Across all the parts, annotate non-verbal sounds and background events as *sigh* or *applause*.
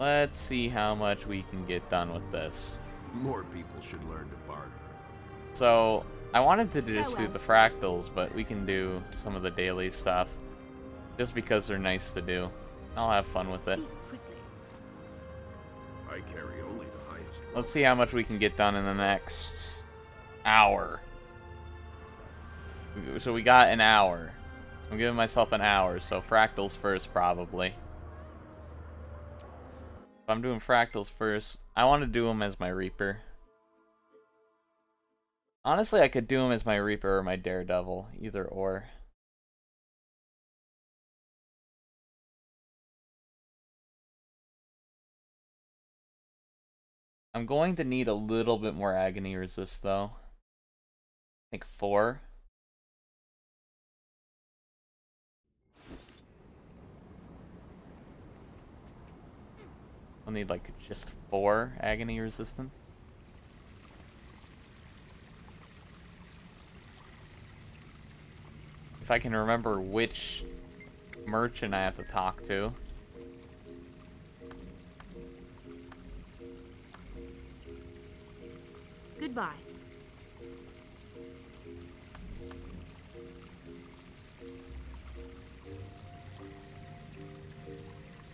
Let's see how much we can get done with this. More people should learn to barter. So, I wanted to just do the fractals, but we can do some of the daily stuff. Just because they're nice to do. I'll have fun with it. I carry only the highest. Let's see how much we can get done in the next hour. So we got an hour. I'm giving myself an hour, so fractals first, probably. I'm doing fractals first, I want to do them as my Reaper. Honestly, I could do them as my Reaper or my Daredevil, either or. I'm going to need a little bit more agony resist though. I think four. I'll need like just four agony resistance. If I can remember which merchant I have to talk to. Goodbye.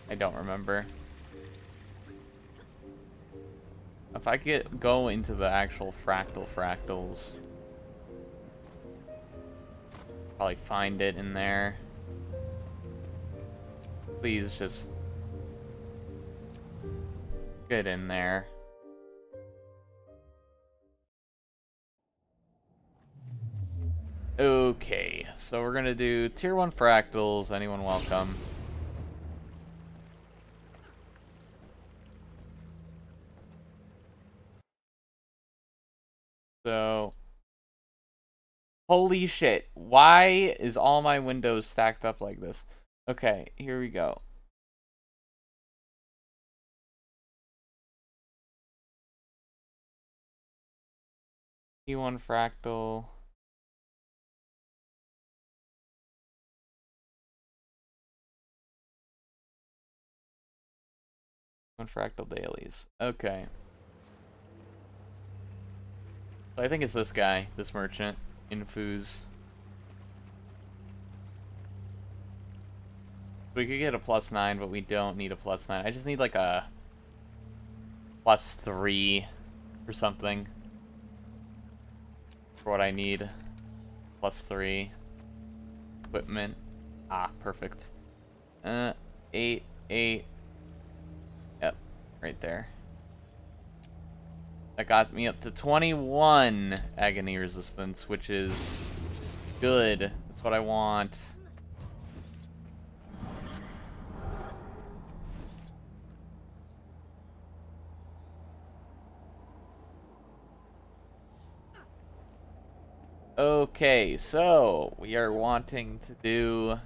I don't remember. If I get go into the actual fractal fractals, probably find it in there. Please just get in there. Okay, so we're gonna do tier one fractals. Anyone welcome? So, holy shit! Why is all my windows stacked up like this? Okay, here we go. T1 fractal. One fractal dailies. Okay. I think it's this guy, this merchant, Infuse. We could get a plus nine, but we don't need a plus nine. I just need like a plus three or something for what I need. Plus three. Equipment. Ah, perfect. Uh, eight, eight. Yep, right there. That got me up to 21 agony resistance, which is good. That's what I want. Okay, so we are wanting to do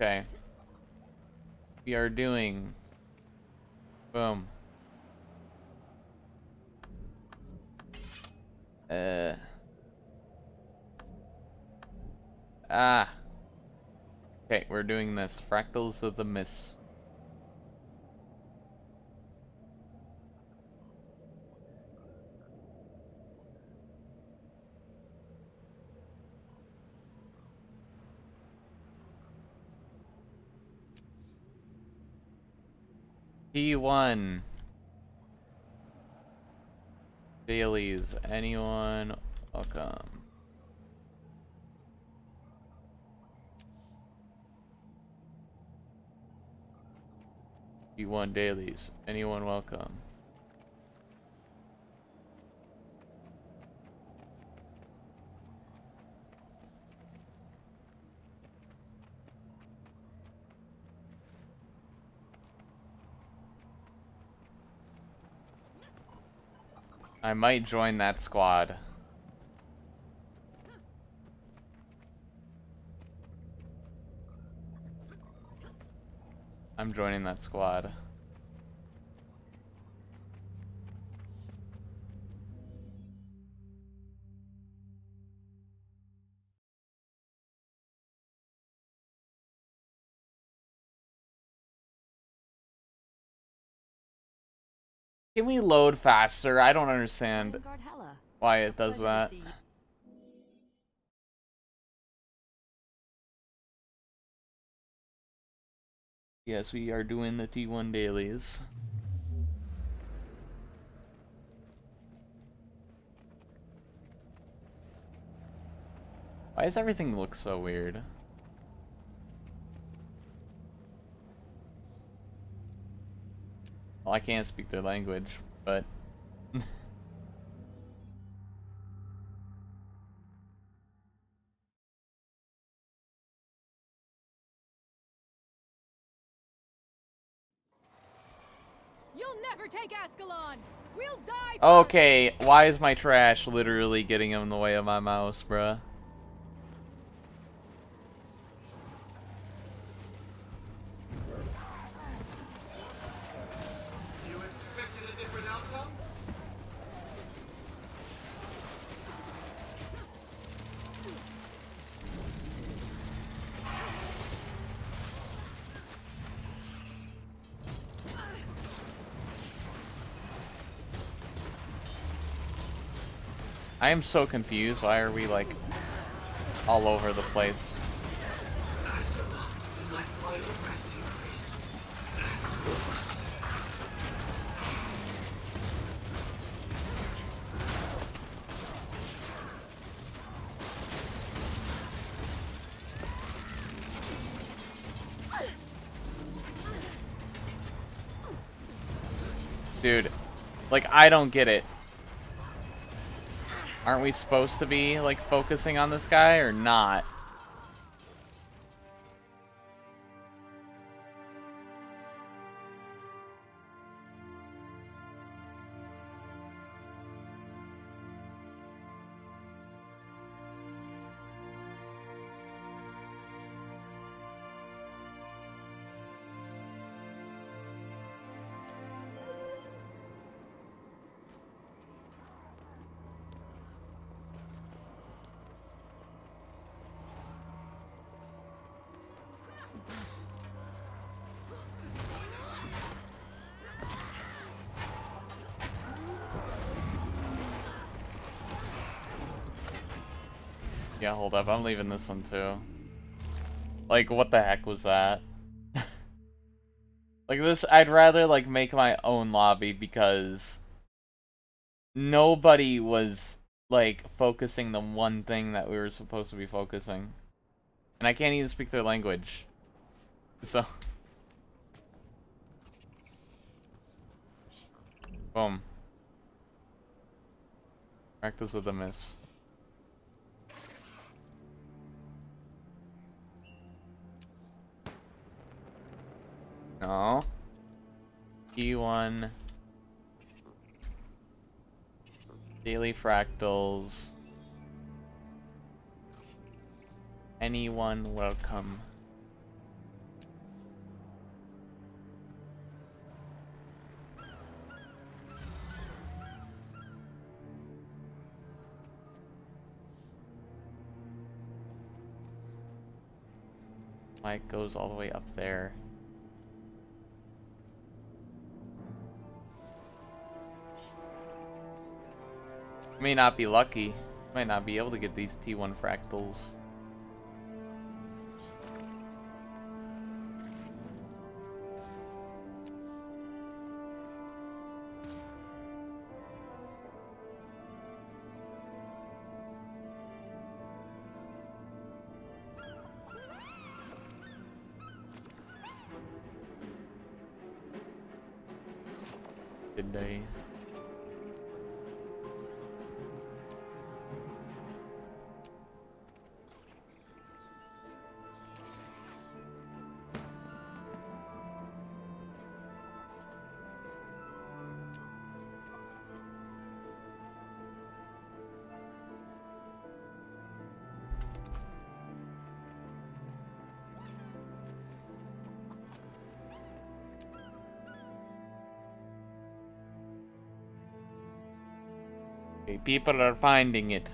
Okay. We are doing. Boom. Uh. Ah. Okay, we're doing this. Fractals of the Mist. P1. Dailies. Anyone? Welcome. P1 dailies. Anyone welcome? I might join that squad. I'm joining that squad. Can we load faster? I don't understand why it does that. Yes, we are doing the T1 dailies. Why does everything look so weird? Well, I can't speak their language, but... You'll never take Ascalon! We'll die! Okay, why is my trash literally getting in the way of my mouse, bruh? I am so confused. Why are we like all over the place? Dude, like I don't get it. Aren't we supposed to be like focusing on this guy or not? Yeah, hold up. I'm leaving this one too. Like, what the heck was that? *laughs* like this, I'd rather like make my own lobby because nobody was like focusing the one thing that we were supposed to be focusing. And I can't even speak their language. So. *laughs* Boom. Practice with a miss. No. E1. Daily fractals. Anyone welcome. Mike goes all the way up there. May not be lucky. Might not be able to get these T1 fractals. People are finding it.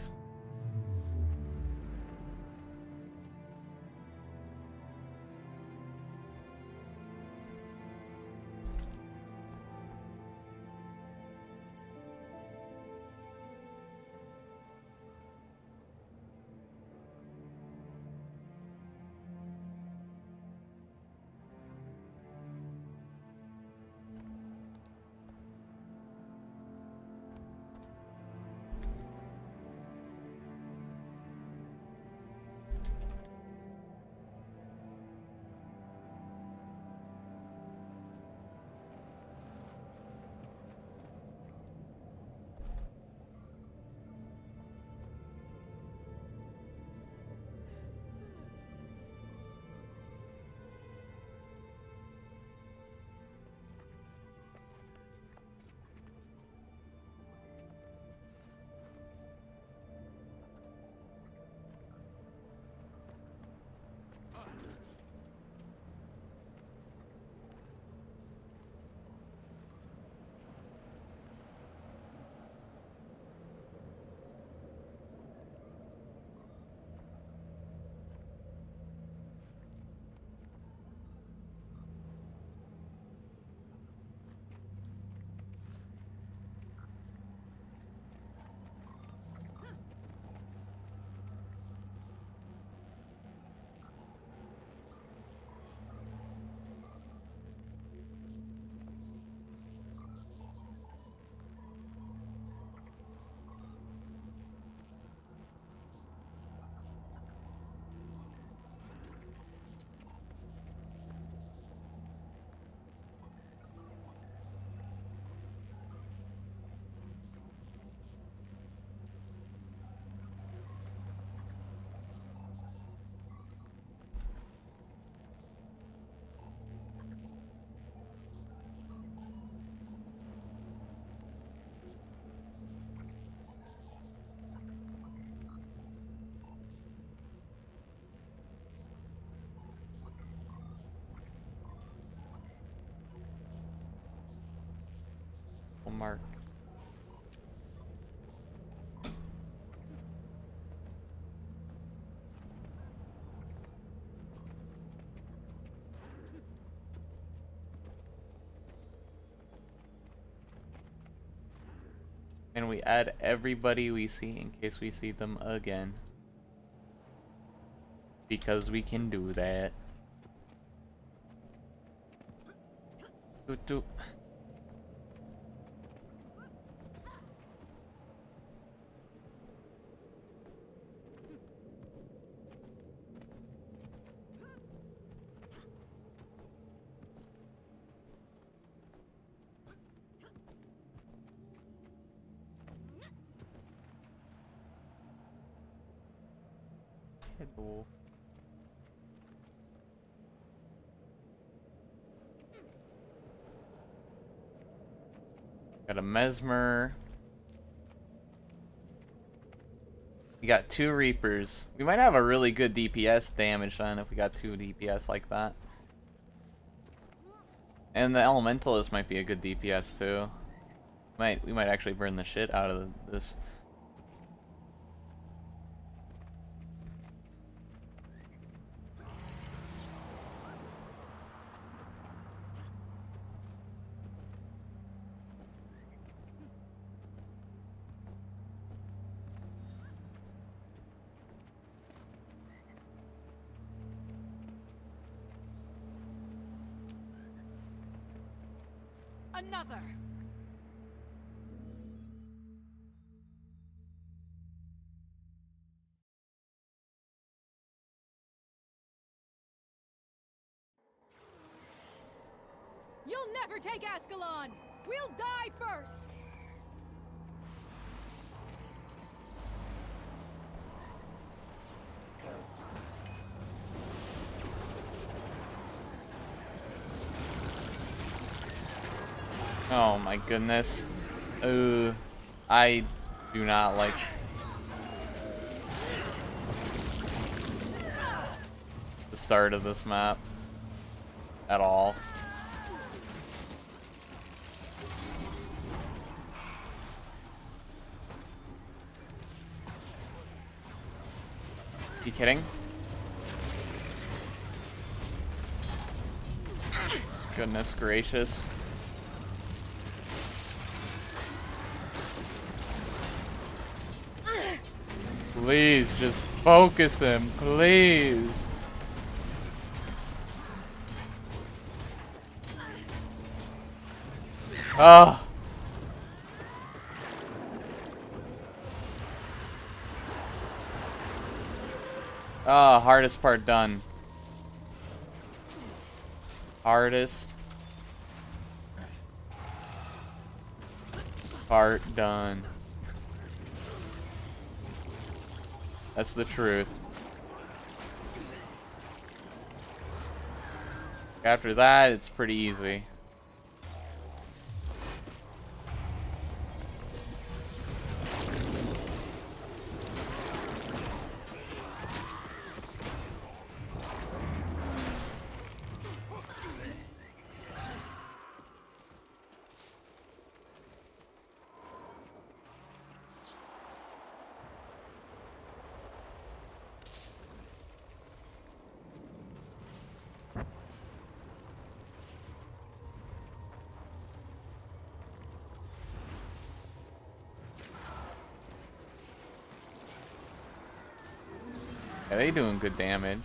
Mark. And we add everybody we see in case we see them again. Because we can do that. Doot doot. Got a Mesmer. We got two Reapers. We might have a really good DPS damage then if we got two DPS like that. And the Elementalist might be a good DPS too. Might we might actually burn the shit out of this. Another. You'll never take Ascalon! We'll die first! Oh my goodness. Uh, I do not like the start of this map at all. You kidding? Goodness gracious. Please, just focus him, please. Ah. Ah, hardest part done. Hardest part done. That's the truth. After that, it's pretty easy. They doing good damage.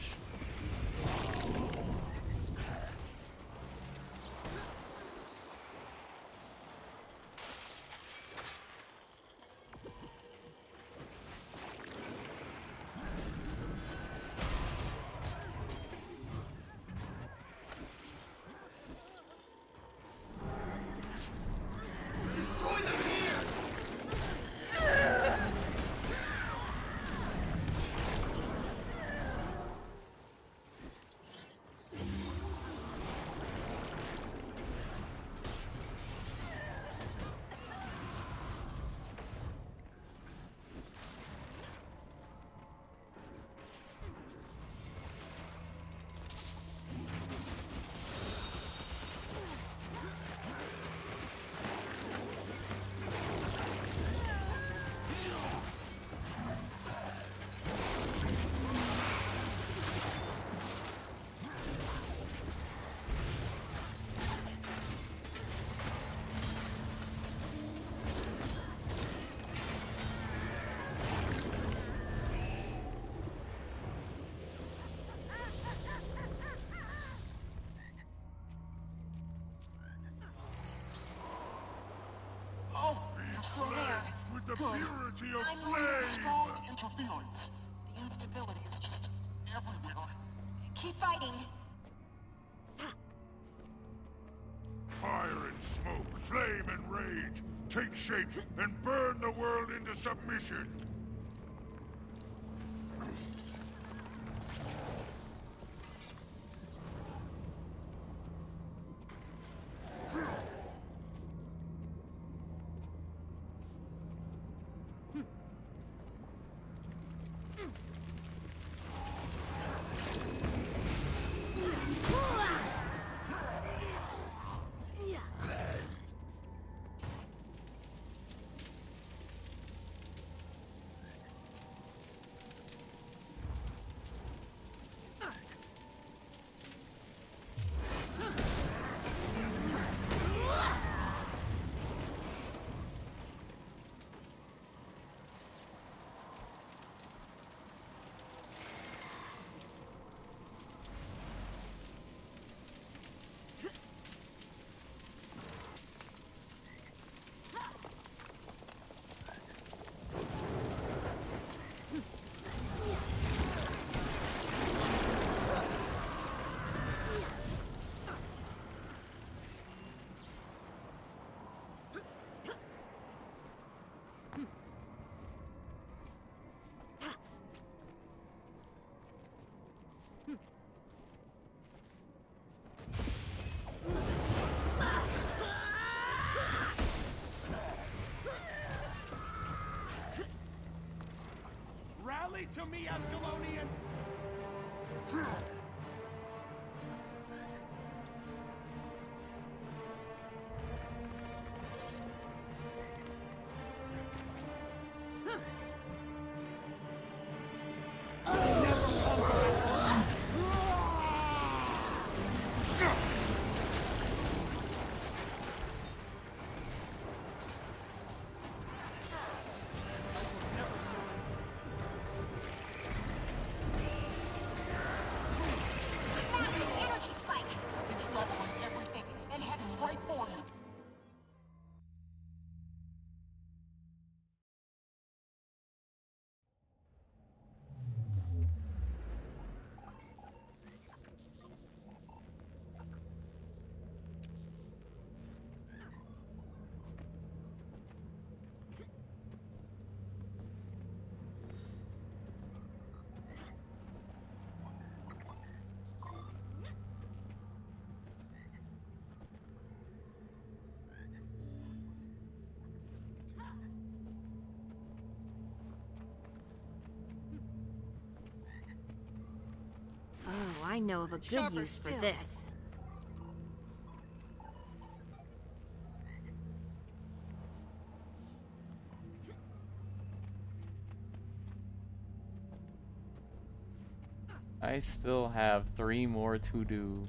Good. Purity of I'm flame! strong interference. The instability is just everywhere. Keep fighting. Fire and smoke, flame and rage, take shape and burn the world into submission. To me, Ascalonians! I know of a good Sharper use for this. I still have three more to do.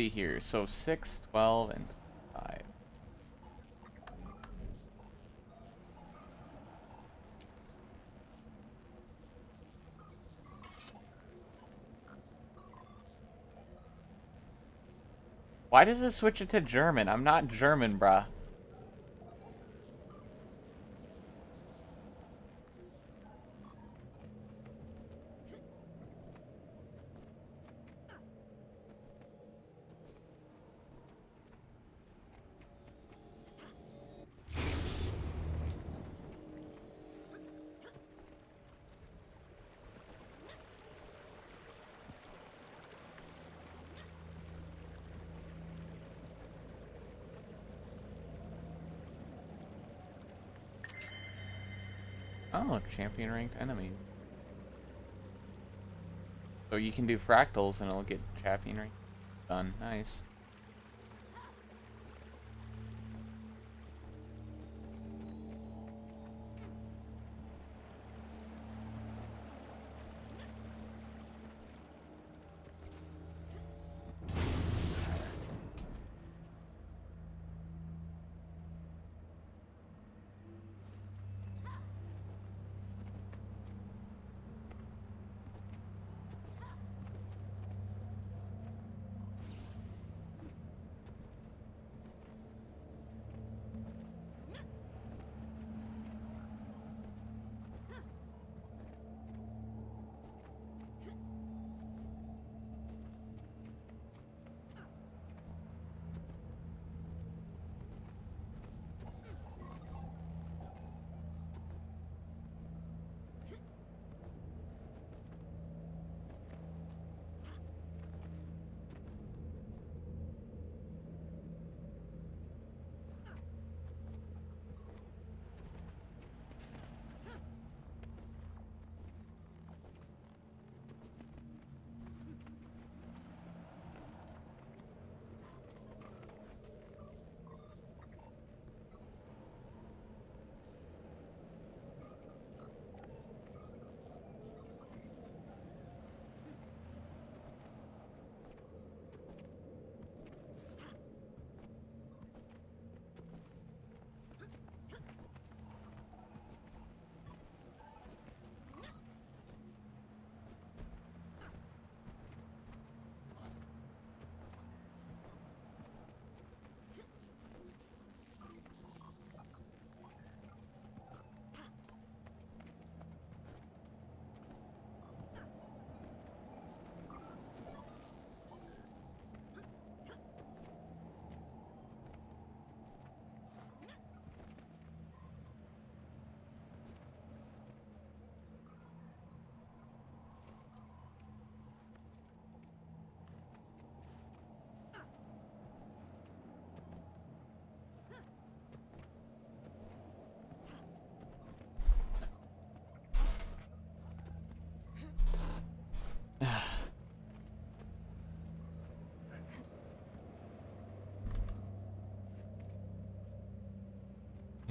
See here. So 6, 12, and 5. Why does it switch it to German? I'm not German, bruh. Oh, champion ranked enemy. So you can do fractals and it'll get champion rank done. Nice.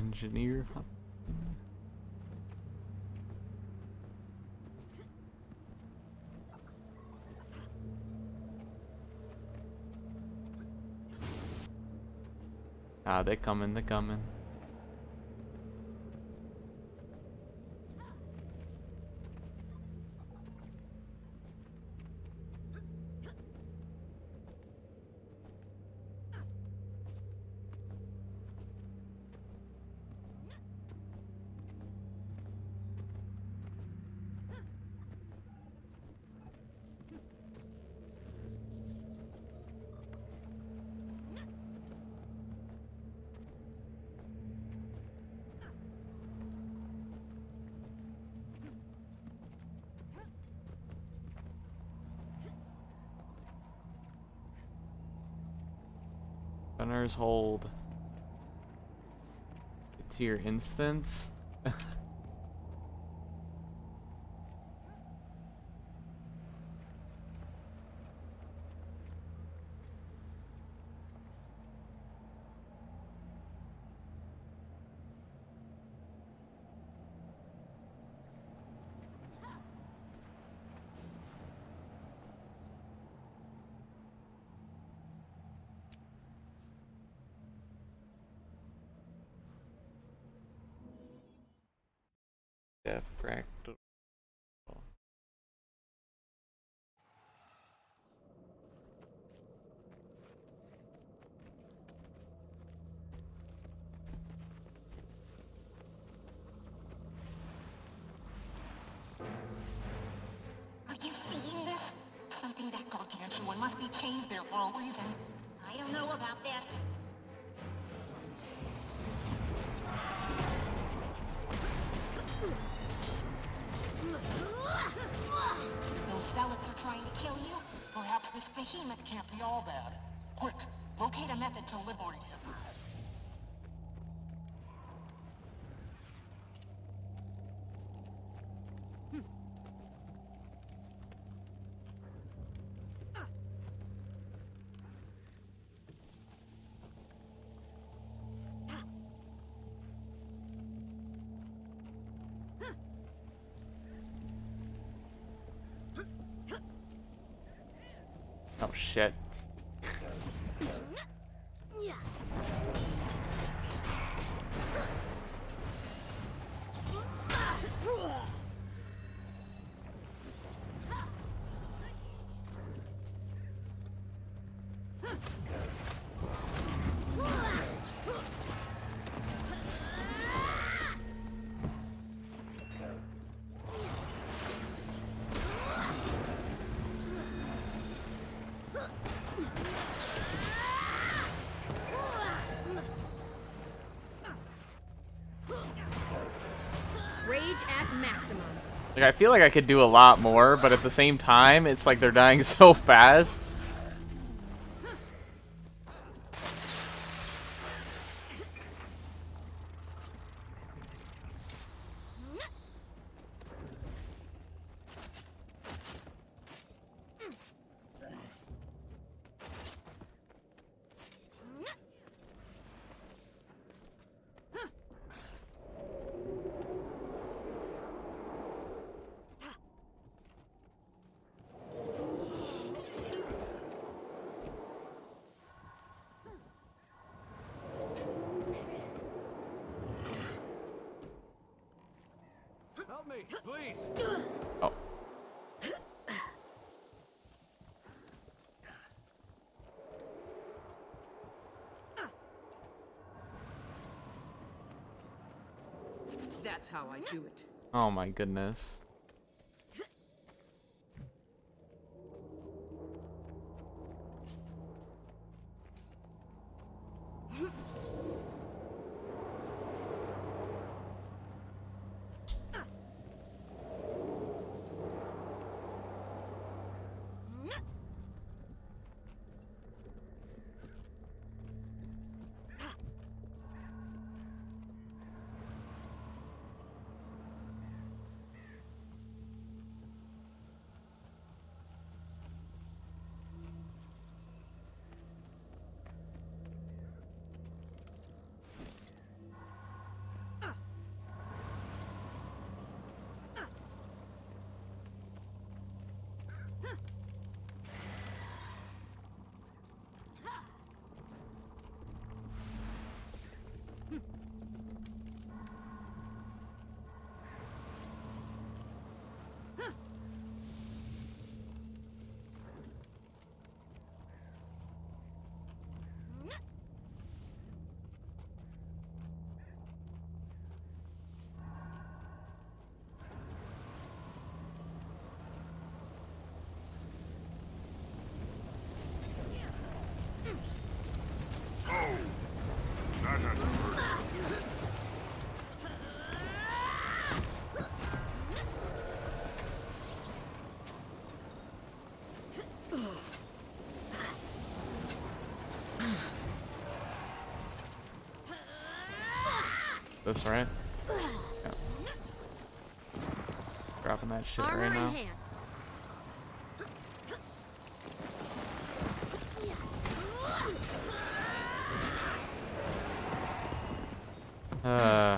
Engineer. Ah, they're coming, they're coming. Hold. To your instance. Gargantuan must be chained there for a reason. I don't know about this. Those zealots are trying to kill you? Perhaps this behemoth can't be all bad. Quick, locate a method to liberate Oh shit. Like I feel like I could do a lot more, but at the same time, it's like they're dying *laughs* so fast. Help me, please. Oh. That's how I do it. Oh my goodness. Oh! That had to hurt. This right? Yeah. Dropping that shit Armor right now. enhanced. Uh,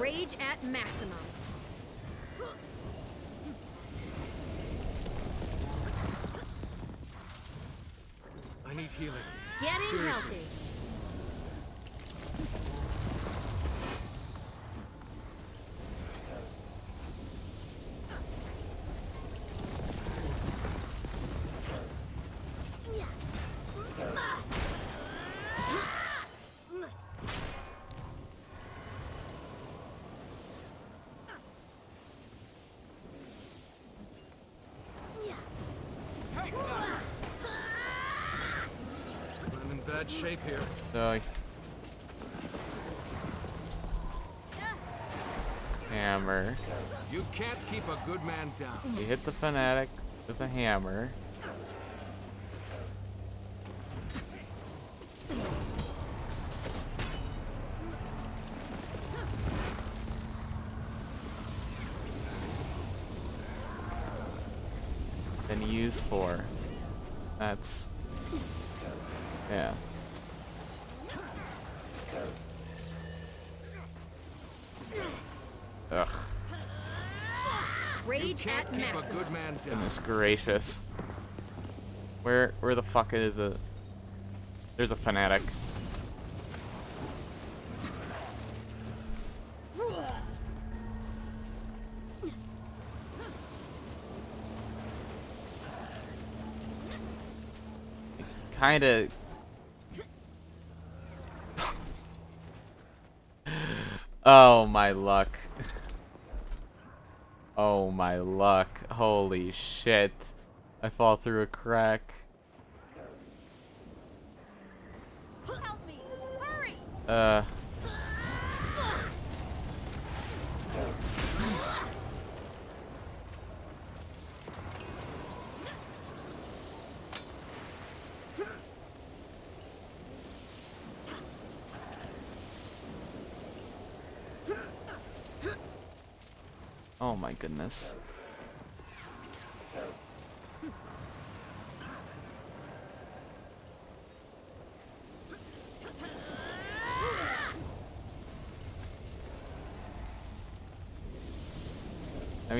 Rage at maximum. need healing. Getting Seriously. healthy. Take that! I'm in bad shape here. So hammer. You can't keep a good man down. You hit the fanatic with a hammer. Goodness gracious. Where where the fuck is the There's a fanatic. Kinda *laughs* Oh my luck. *laughs* Oh my luck. Holy shit. I fall through a crack. Help me! Hurry! Uh. Oh my goodness.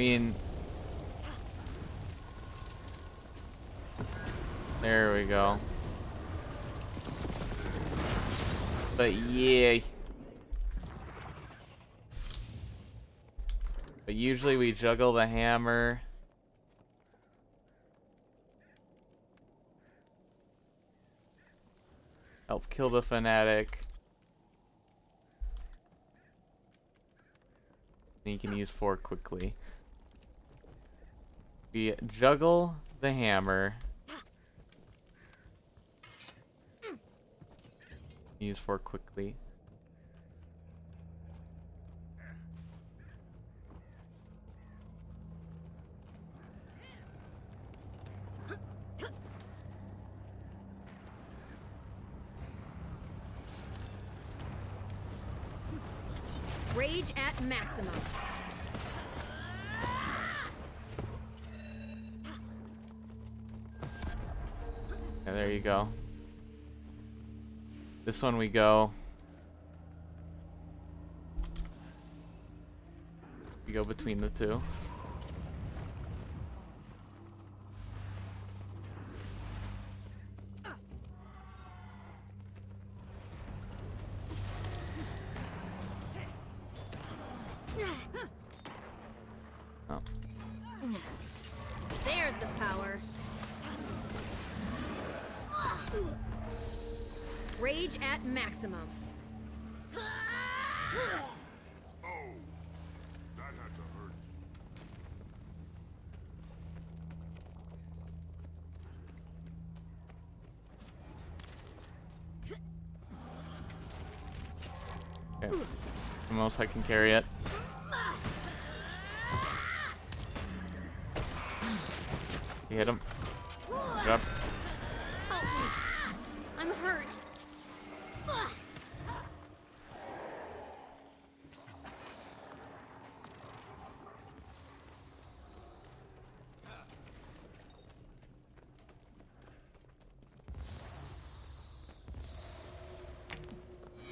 Mean, there we go. But yeah. But usually we juggle the hammer. Help kill the fanatic. You can use four quickly. We juggle the hammer. Use four quickly. This one we go. We go between the two. Most I can carry it. You hit him. Get up. I'm hurt.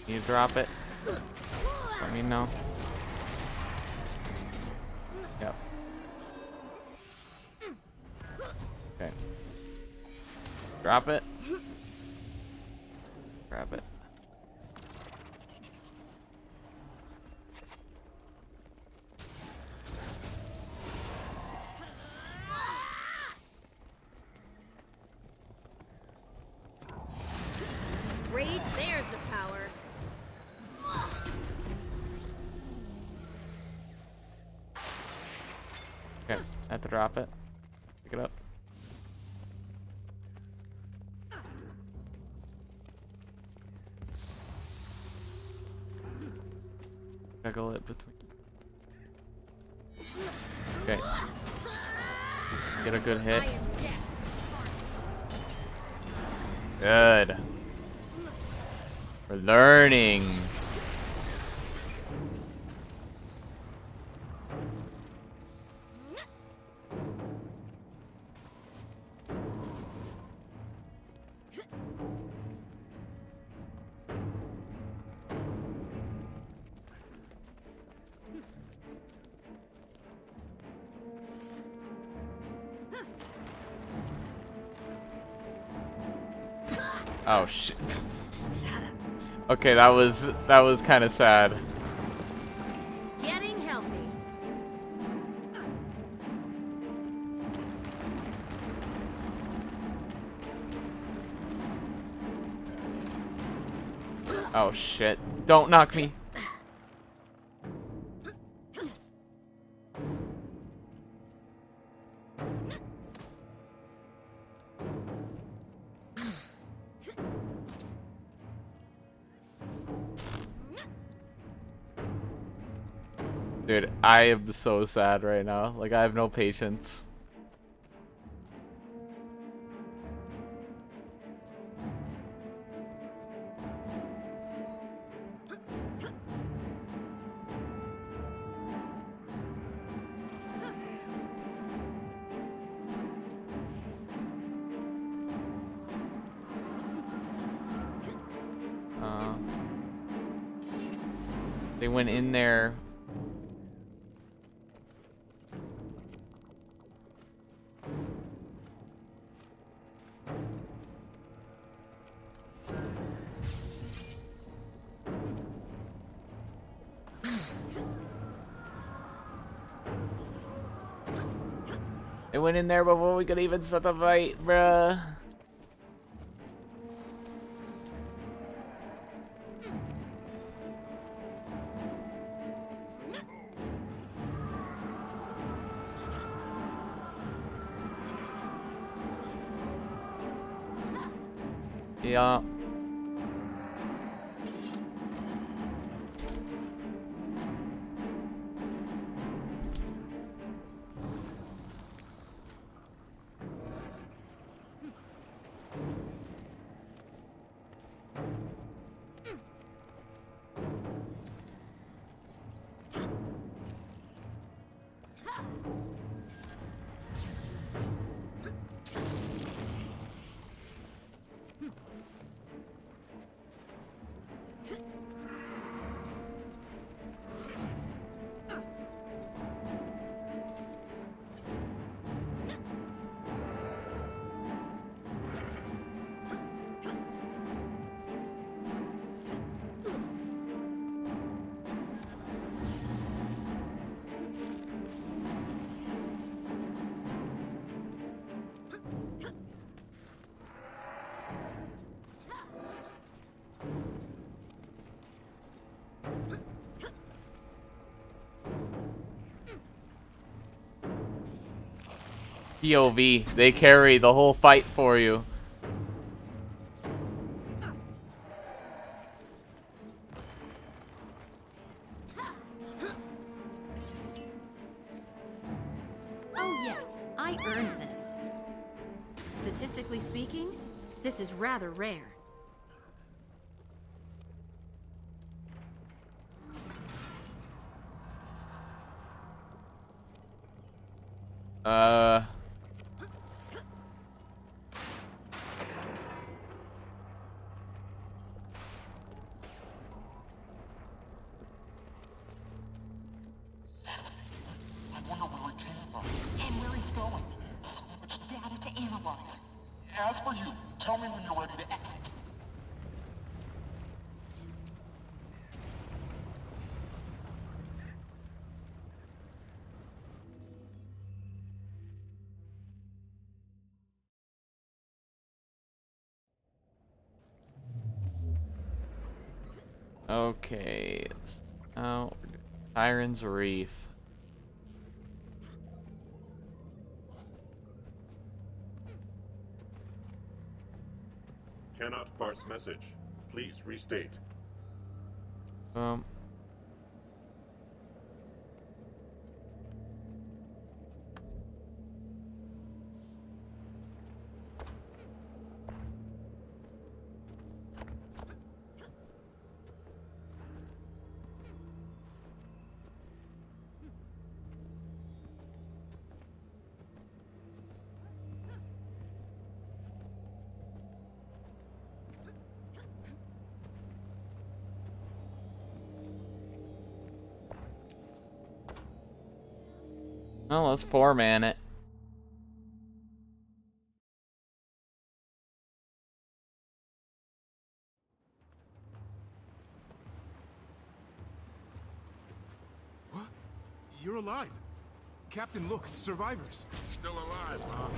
Can you drop it? Know. Yep. Okay. Drop it. Drop it. Okay, that was that was kind of sad. Getting healthy. Oh shit. Don't knock me. I am so sad right now. Like, I have no patience. Uh, they went in there. Went in there before we could even start the fight, bruh. POV, they carry the whole fight for you. As for you, tell me when you're ready to exit. Okay, now Siren's Reef. message. Please restate. Um, Let's four man it. What? You're alive. Captain, look, survivors. Still alive, huh?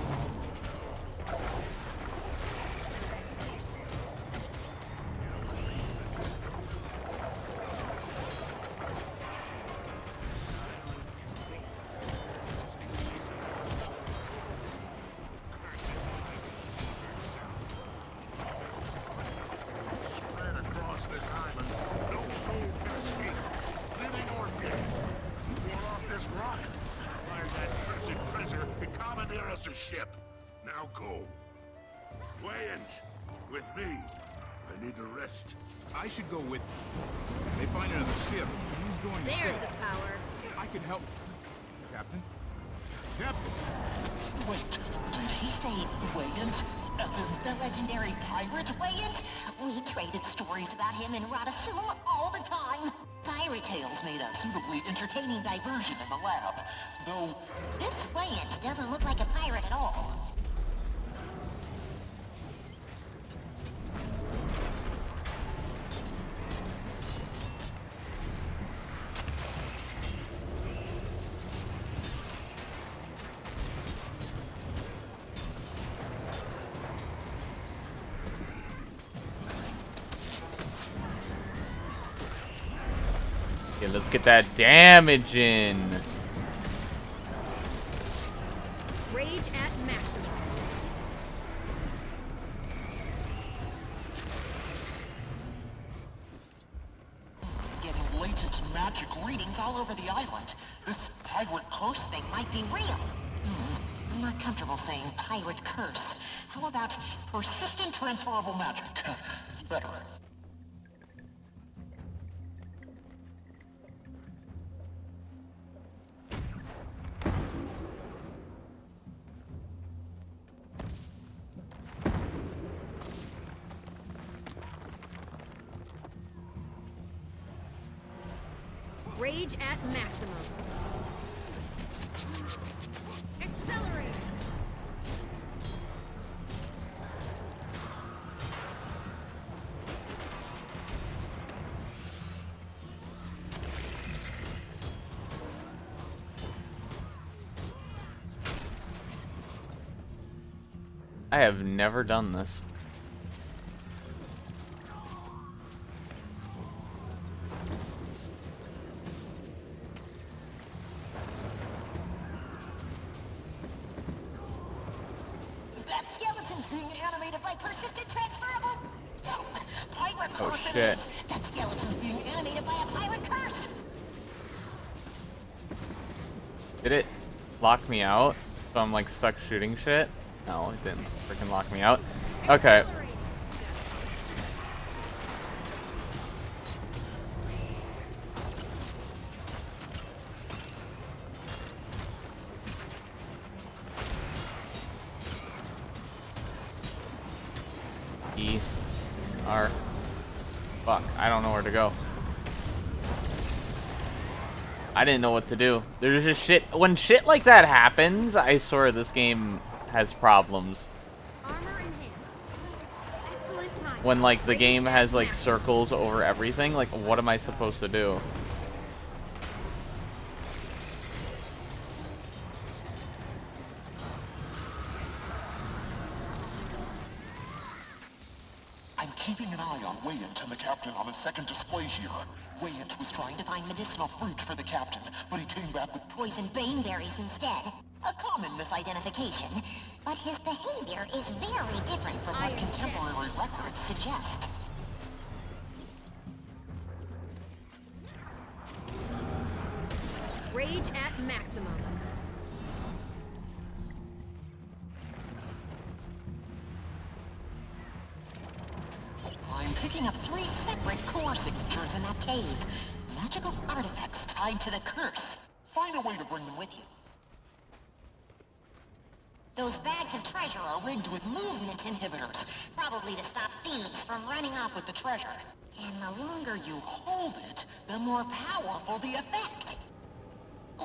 Let's get that damage in. Engage at maximum. Accelerate! I have never done this. me out, so I'm like stuck shooting shit. No, it didn't freaking lock me out. Okay, I didn't know what to do. There's just shit. When shit like that happens, I swear this game has problems. When like the game has like circles over everything, like what am I supposed to do? Poison baneberries instead. A common misidentification. But his behavior is very different from what contemporary records suggest. Rage at maximum. I'm picking up three separate core signatures in that cave. Magical artifacts tied to the curse. Find a way to bring them with you. Those bags of treasure are rigged with movement inhibitors, probably to stop thieves from running off with the treasure. And the longer you hold it, the more powerful the effect.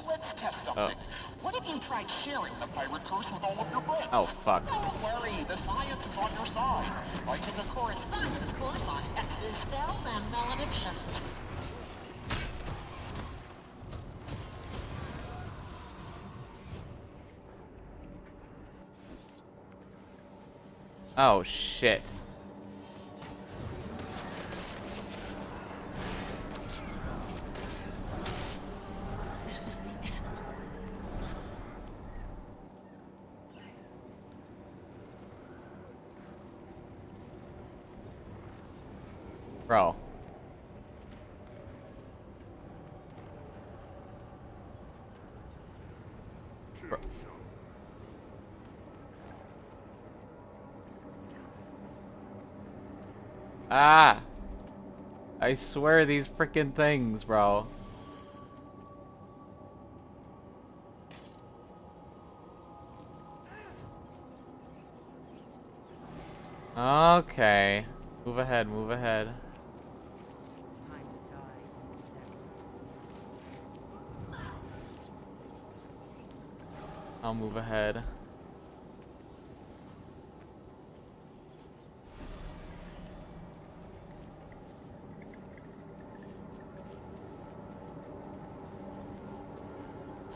Let's test oh. something. What if you tried sharing the pirate curse with all of your friends? Oh, fuck. Don't worry, the science is on your side. I took a correspondence course on hexes, spells, and maledictions. Oh shit. This is the end. Bro. Bro. Ah! I swear these freaking things, bro. Okay. Move ahead, move ahead. I'll move ahead.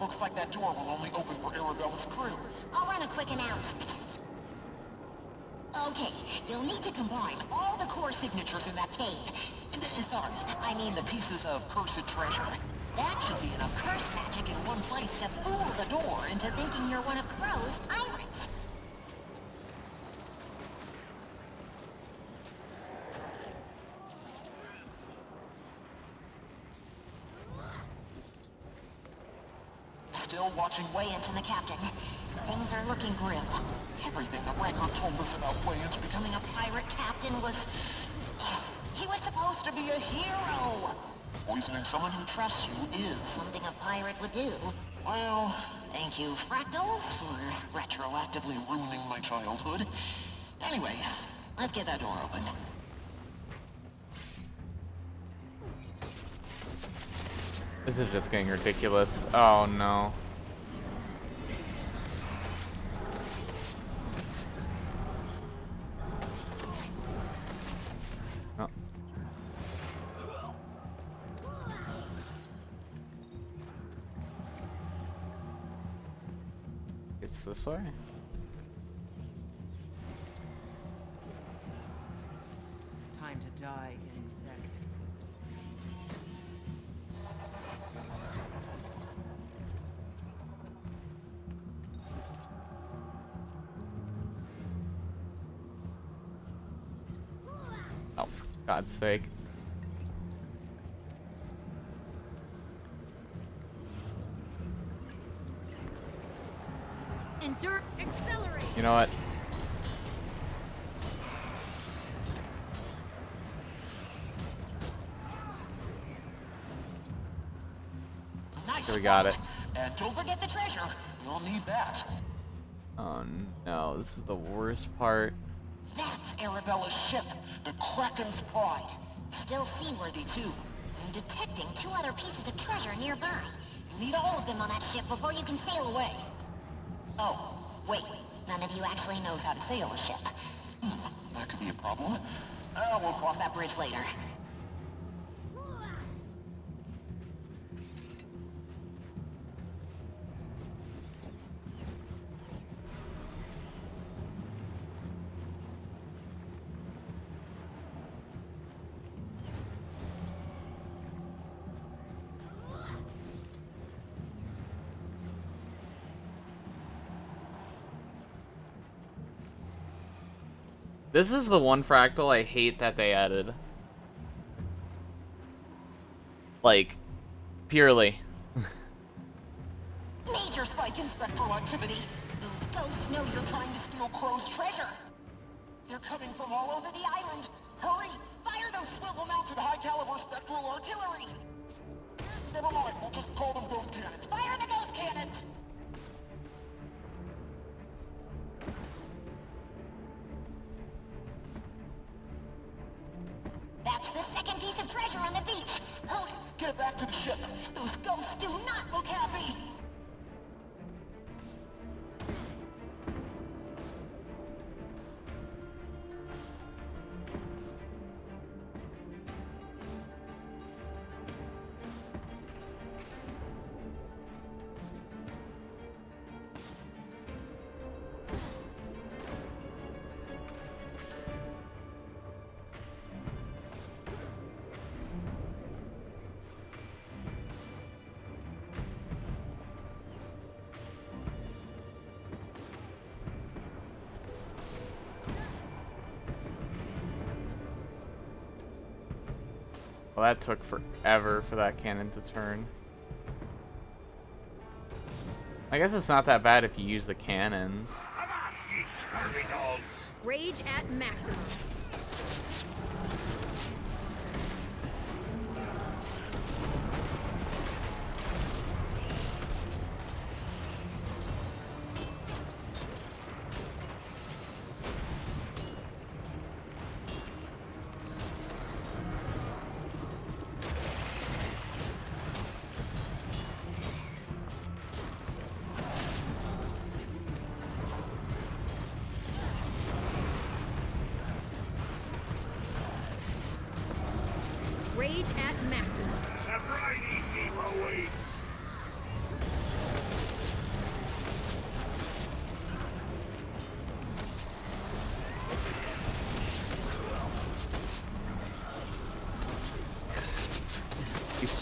Looks like that door will only open for Arabella's crew. I'll run a quick announcement. Okay, combine all the core signatures in that cave. Uh, Sorry, I mean the pieces of cursed treasure. That should be enough curse magic in one place to fool the door into thinking you're one of Crow's pirates. Poisoning someone who trusts you is. Something a pirate would do. Well, Thank you, Fractals, for retroactively ruining my childhood. Anyway, Let's get that door open. This is just getting ridiculous. Oh no. Sake. Endure, accelerate. You know what? nice Here we got it. And don't forget the treasure. You'll need that. Oh no, this is the worst part. That's Arabella's ship, the Kraken's Pride. still seaworthy, too. I'm detecting two other pieces of treasure nearby. You need all of them on that ship before you can sail away. Oh, wait. None of you actually knows how to sail a ship. Hmm, that could be a problem. Uh, we'll cross that bridge later. This is the one fractal I hate that they added. Like, purely. *laughs* Major spike in spectral activity. Those ghosts know you're trying to steal Crow's treasure. They're coming from all over the island. Hurry! Fire those swivel-mounted high-caliber spectral artillery! Never mind, we'll just call them ghost cannons. Fire the ghost cannons! Well, that took forever for that cannon to turn. I guess it's not that bad if you use the cannons. Avast, ye scurvy dogs! Rage at maximum.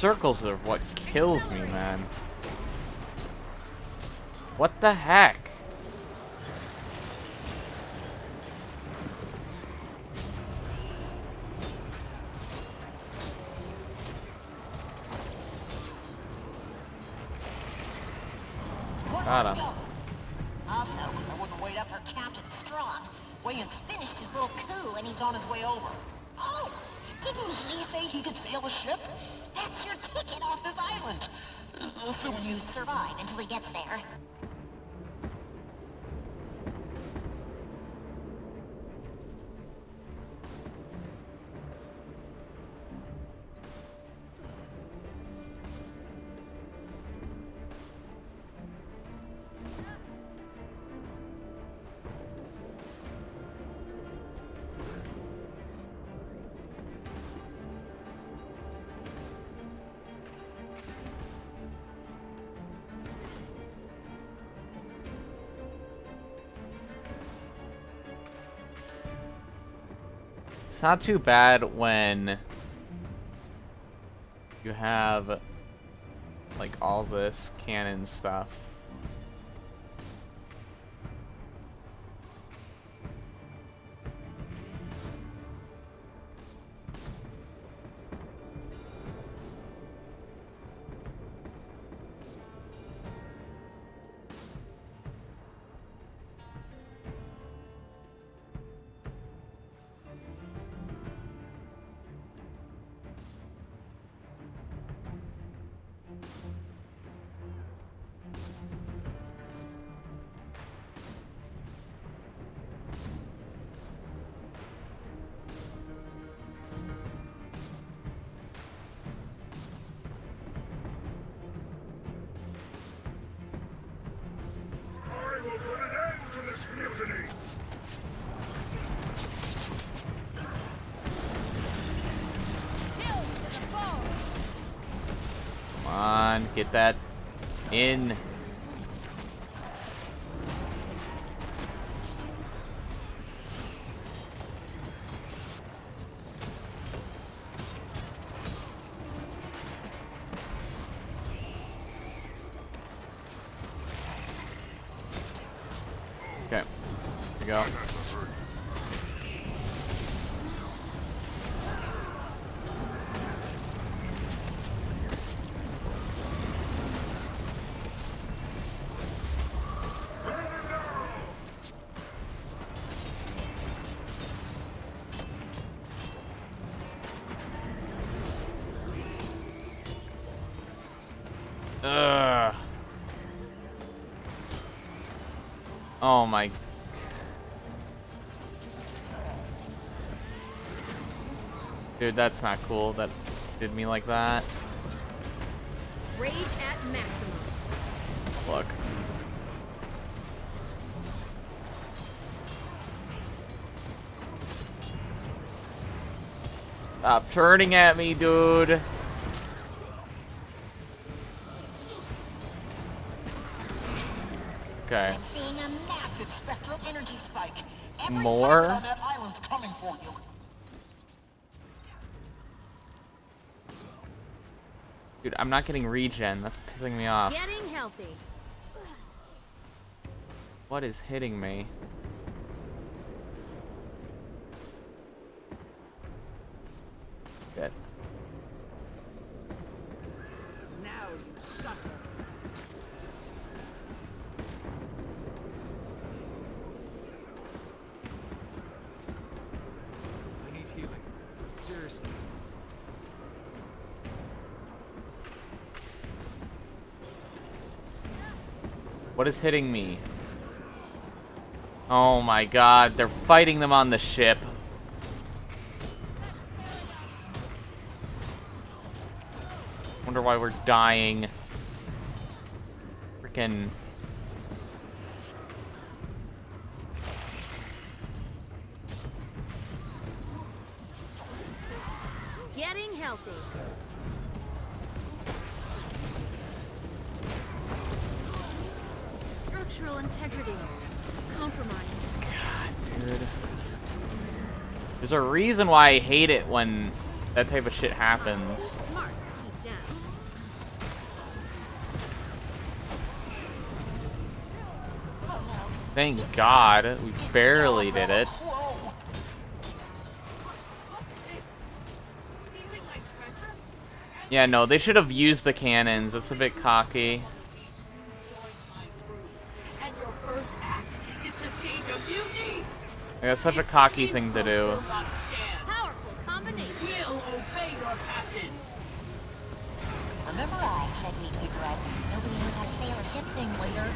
Circles are what kills me, man. What the heck? It's not too bad when you have like all this cannon stuff. Dude, that's not cool. That did me like that. Rage at maximum. Look. Stop turning at me, dude. Okay. Seeing a massive spectral energy spike. Every More? person on that island's coming for you. Dude, I'm not getting regen. That's pissing me off. Getting healthy. What is hitting me? Is hitting me? Oh my god, they're fighting them on the ship. Wonder why we're dying. Freaking. There's a reason why I hate it when that type of shit happens. Thank God, we barely did it. Yeah, no, they should have used the cannons. It's a bit cocky. And your first act is to stage a mutiny. Like, That's such a cocky thing to do. Will not stand. Powerful combination. We'll obey your captain. Remember I said we'd keep red? Nobody knew how to such a cocky thing later.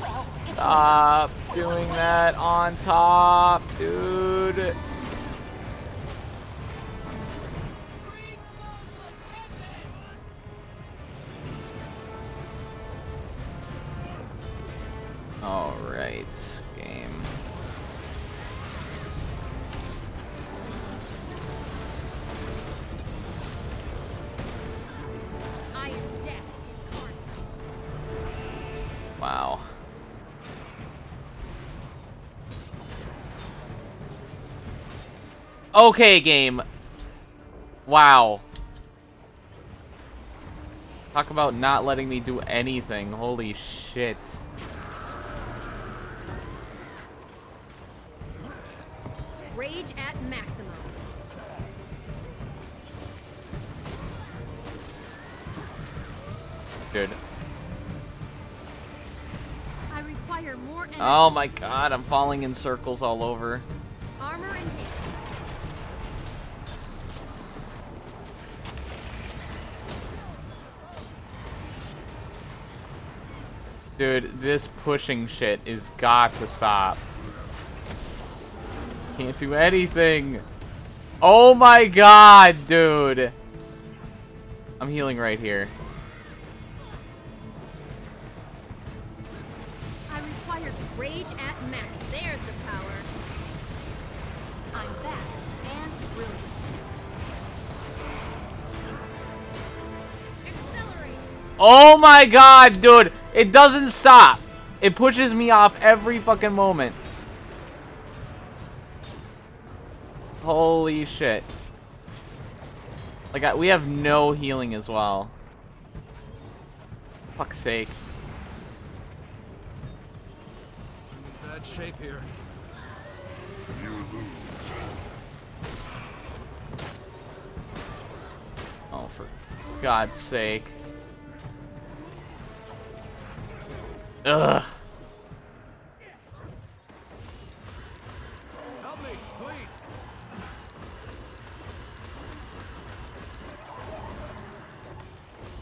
Well, it's Stop doing that on top, dude. Okay, game. Wow. Talk about not letting me do anything. Holy shit. Rage at maximum. Good. I require more oh energy. Oh my god, I'm falling in circles all over. This pushing shit is got to stop. Can't do anything. Oh my god, dude. I'm healing right here. I require rage at max. There's the power. I'm back and brilliant. Accelerate. Oh my god, dude. It doesn't stop. It pushes me off every fucking moment. Holy shit. Like, I, we have no healing as well. Fuck's sake. I'm in bad shape here. You lose. Oh, for God's sake. Ugh. Help me, please.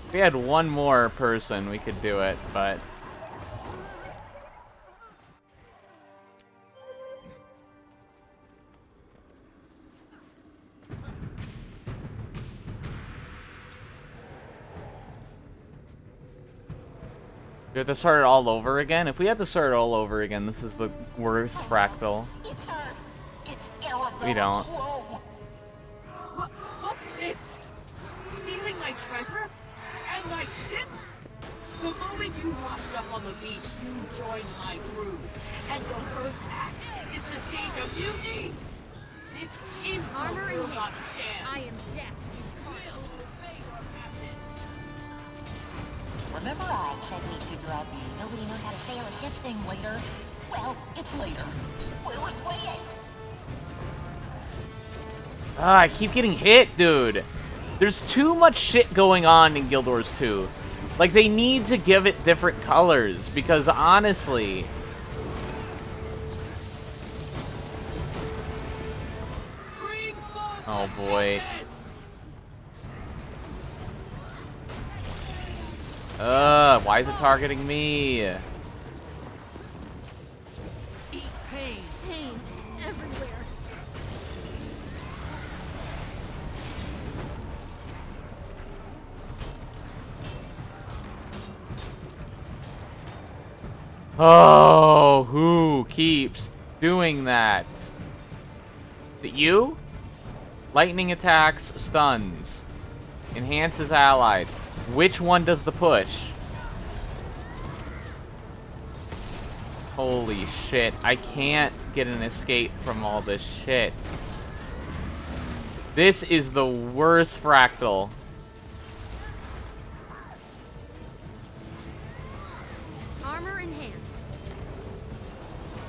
If we had one more person, we could do it, but... to start it all over again? If we had to start it all over again, this is the worst fractal. It's her. It's Arabella We don't. What's this? Stealing my treasure? And my ship? The moment you washed up on the beach, you joined my crew. And your first act is to stage a mutiny? This insult Armor will not stand. I am death. will obey your captain. Remember I said we'd figure out the nobody knows how to sail a ship thing later? Well, it's later. We're waiting. Ah, I keep getting hit, dude. There's too much shit going on in Guild Wars 2. Like, they need to give it different colors, because honestly... Oh, boy. Why is it targeting me? Pain. Pain everywhere. Oh, who keeps doing that? You? Lightning attacks, stuns. Enhances allied. Which one does the push? Holy shit, I can't get an escape from all this shit. This is the worst fractal. Armor enhanced.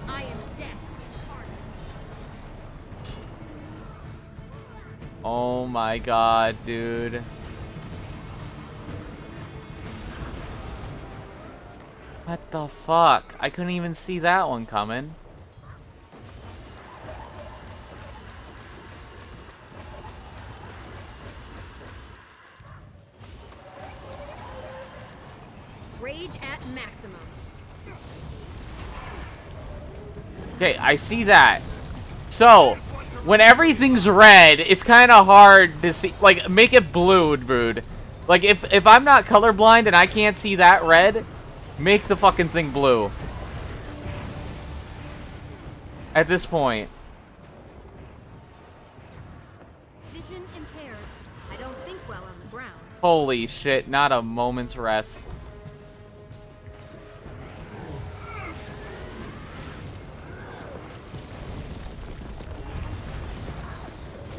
I am death. Oh my god, dude. What the fuck? I couldn't even see that one coming. Rage at maximum. Okay, I see that. So, when everything's red, it's kind of hard to see. Like, make it blue, dude. Like, if, if I'm not colorblind and I can't see that red, make the fucking thing blue. At this point. Vision impaired. I don't think well on the ground. Holy shit, not a moment's rest.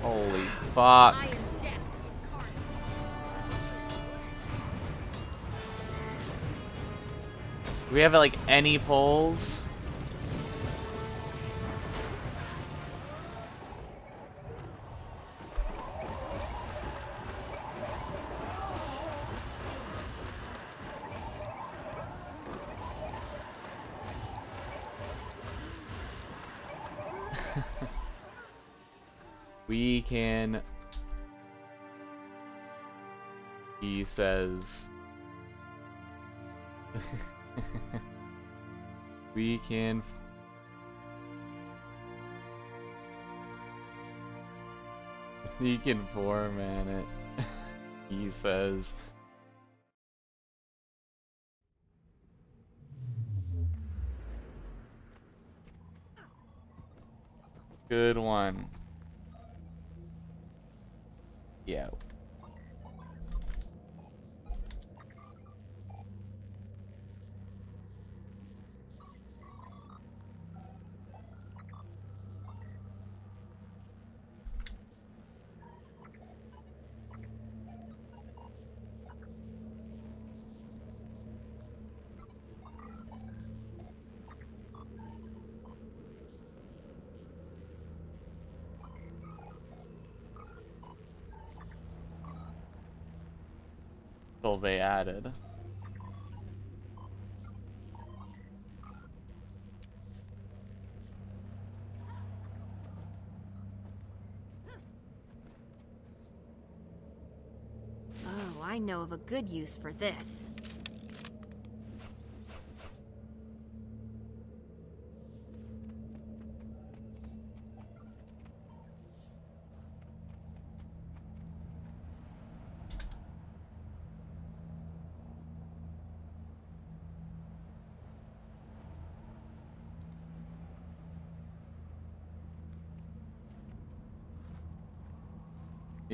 Holy fuck. Do we have like any poles? *laughs* we can he says we *laughs* can he can foreman it *laughs* he says. Good one yeah So they added. Oh, I know of a good use for this.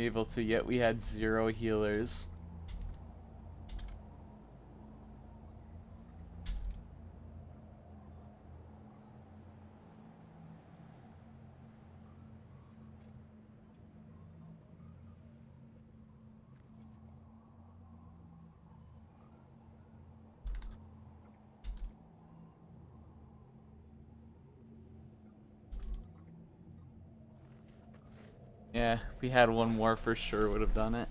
Able to, yet we had zero healers. We had one more for sure would have done it.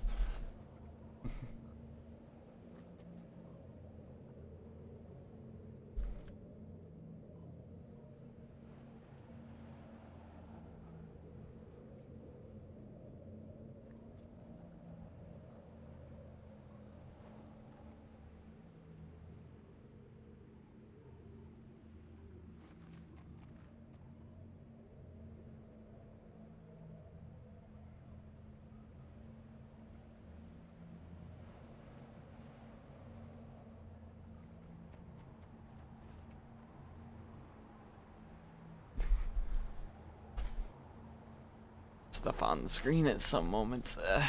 On the screen at some moments. Uh.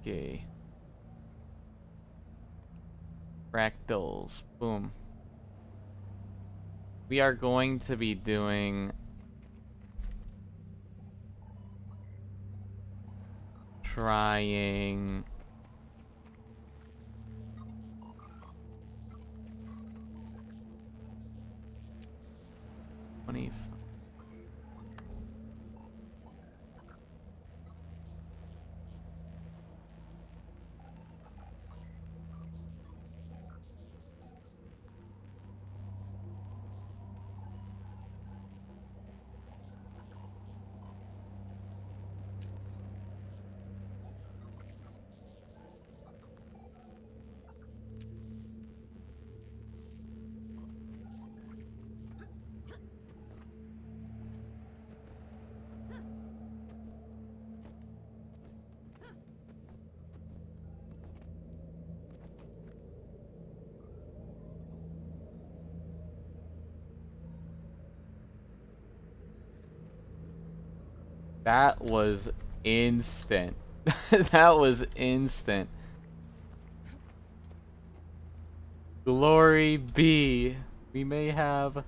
Okay. Fractals. Boom. We are going to be doing trying That was instant. *laughs* that was instant. Glory be. We may have...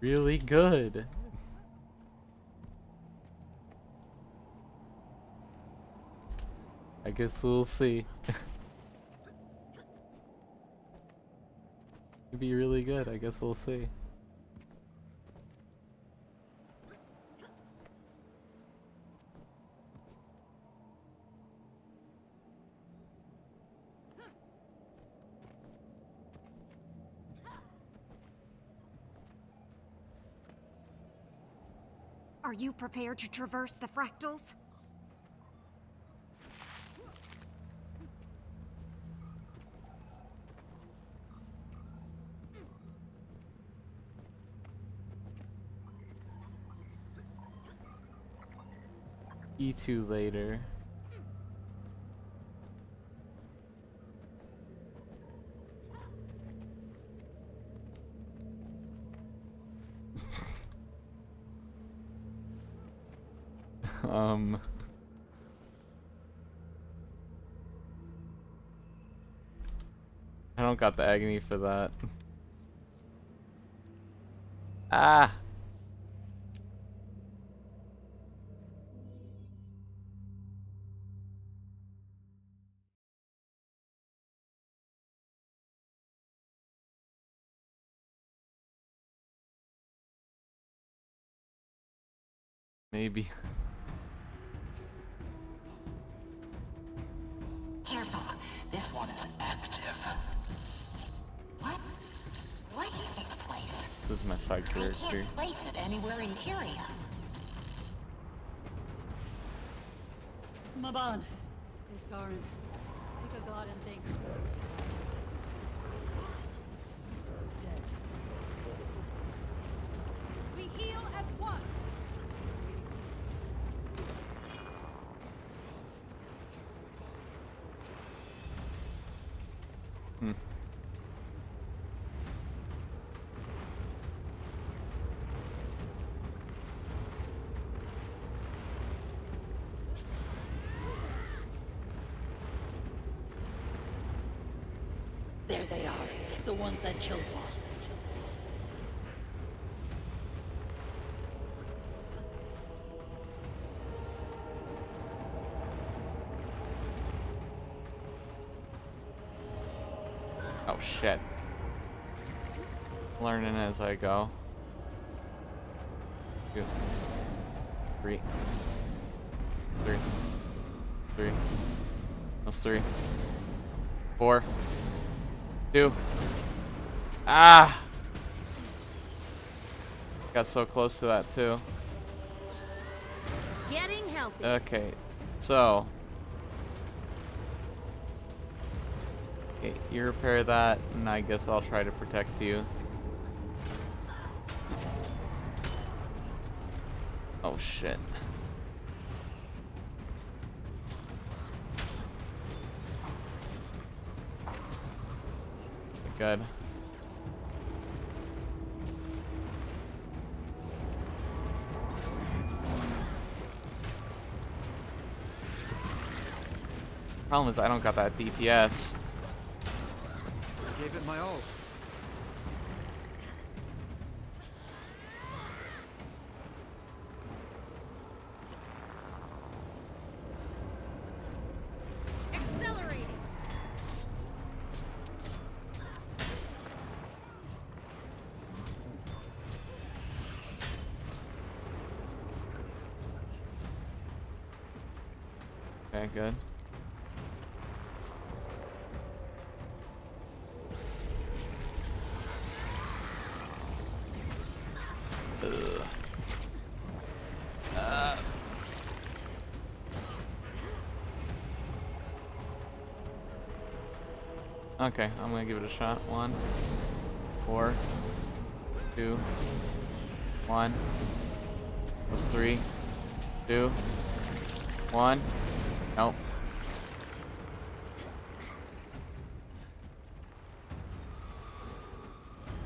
Really good. I guess we'll see. *laughs* be really good. I guess we'll see. Are you prepared to traverse the fractals? E2 later. *laughs* um... I don't got the agony for that. Ah! maybe. Careful, this one is active. What? What is this place? This is my side character. I can't place it anywhere interior. Tyria. Maban, Isgarren, pick a god and think. Dead. We heal as one. Ones that killed Boss. Oh shit. Learning as I go. Two. Three. Three. Three. That's three. Four. Two. Ah! Got so close to that too. Getting healthy. Okay, so. Okay, you repair that, and I guess I'll try to protect you. Oh shit. Good. Problem is I don't got that DPS. Okay, I'm gonna give it a shot. One, four, two, one. Was three, two, one. Nope.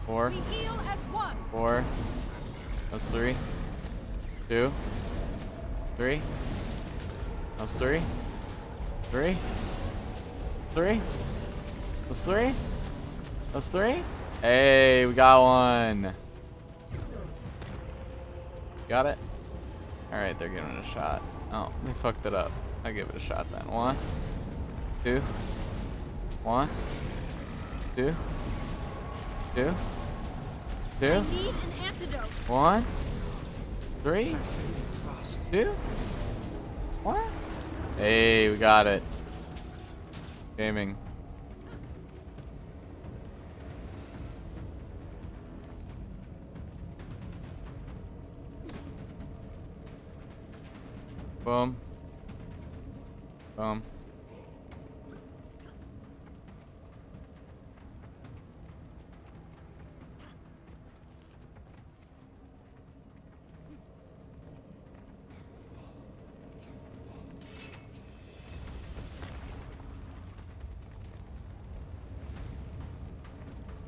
Four, We heal as one. four. That's three, two, three. That's three, three, three. Three. That's three. Hey, we got one. Got it? Alright, they're giving it a shot. Oh, they fucked it up. I give it a shot then. One, two, one, two, two, two, I need an antidote. one, three, two, one. Hey, we got it. Gaming. Boom. Boom.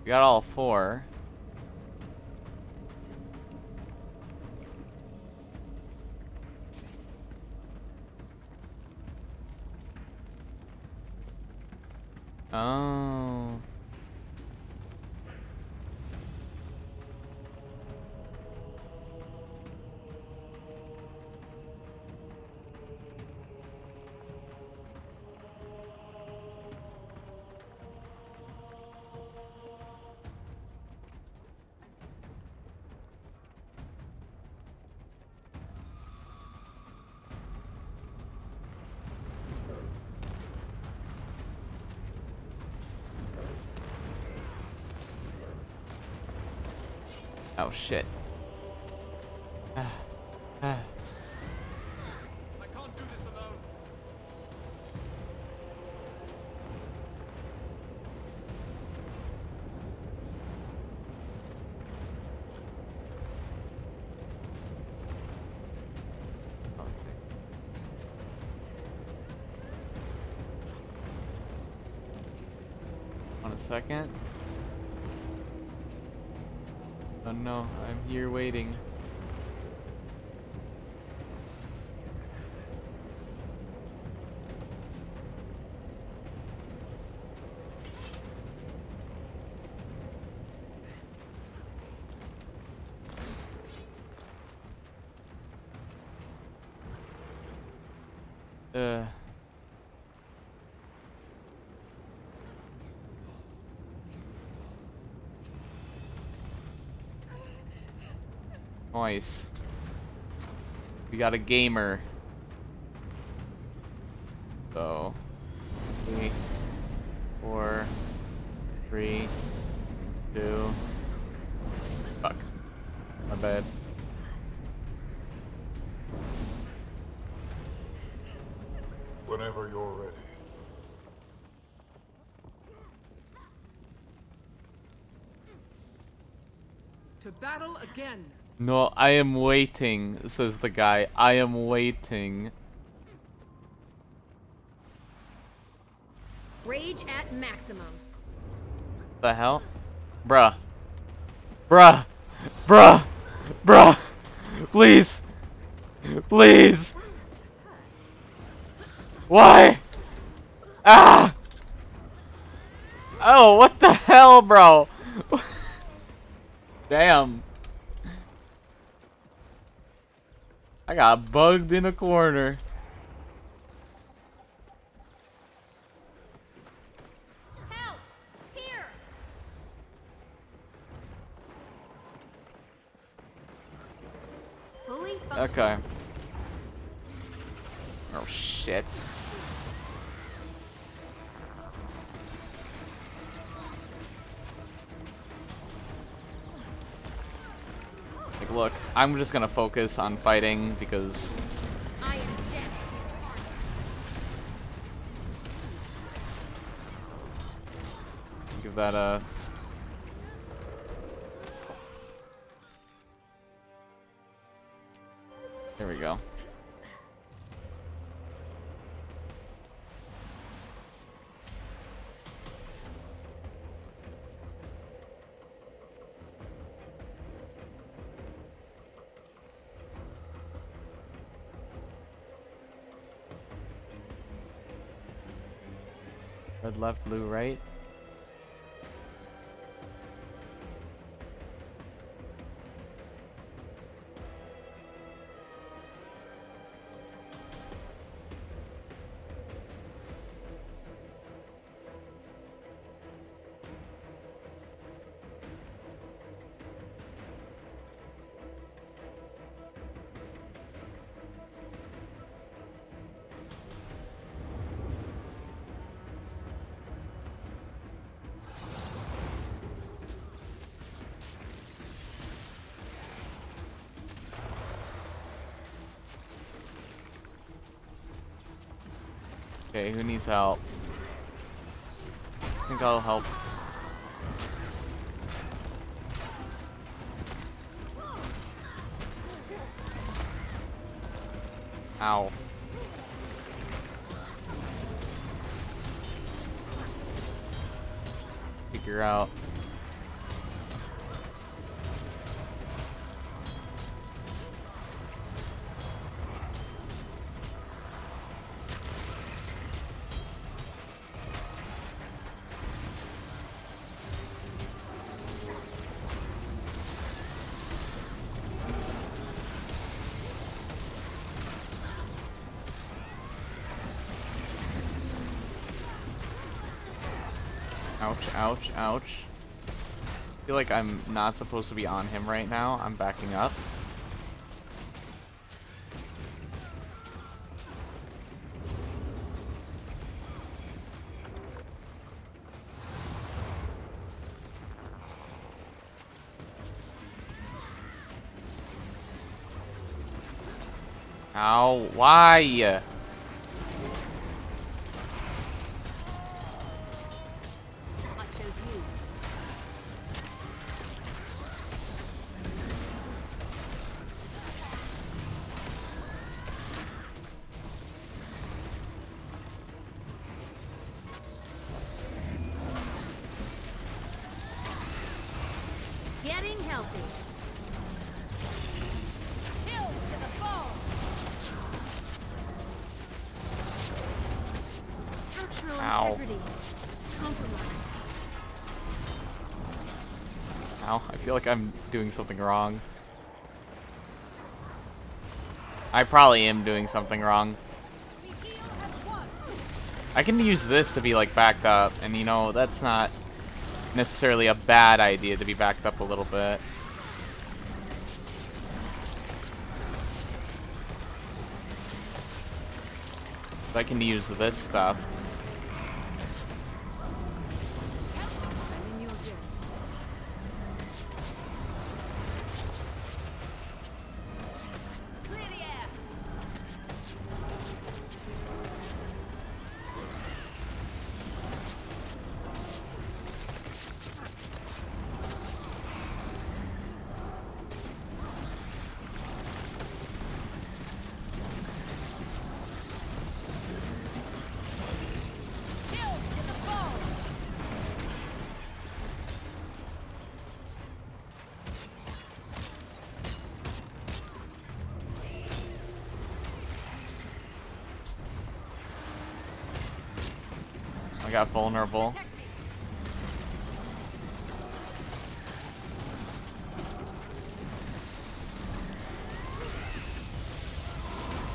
We got all four. Oh. Here waiting. Nice. We got a gamer. So, three, four, three, two. Fuck. My bad. Whenever you're ready. To battle again. No, I am waiting, says the guy. I am waiting. Rage at maximum. The hell? Bruh. Bruh. Bruh. Bruh. Please. Please. Why? Ah! Oh, what the hell, bro? *laughs* Damn. I got bugged in a corner. Help! Here! Fully. Okay. Oh shit. Like, look, I'm just gonna focus on fighting because I am dead. give that a. There we go. Left, blue right. Okay, who needs help? I think I'll help. Ow. Figure out. Ouch. I feel like I'm not supposed to be on him right now. I'm backing up. Ow, why? Healthy. Kill to the bone! Structural Ow. integrity. Compromise. Ow, I feel like I'm doing something wrong. I probably am doing something wrong. I can use this to be like backed up, and you know, that's not necessarily a bad idea to be backed up a little bit. I can use this stuff. Got vulnerable.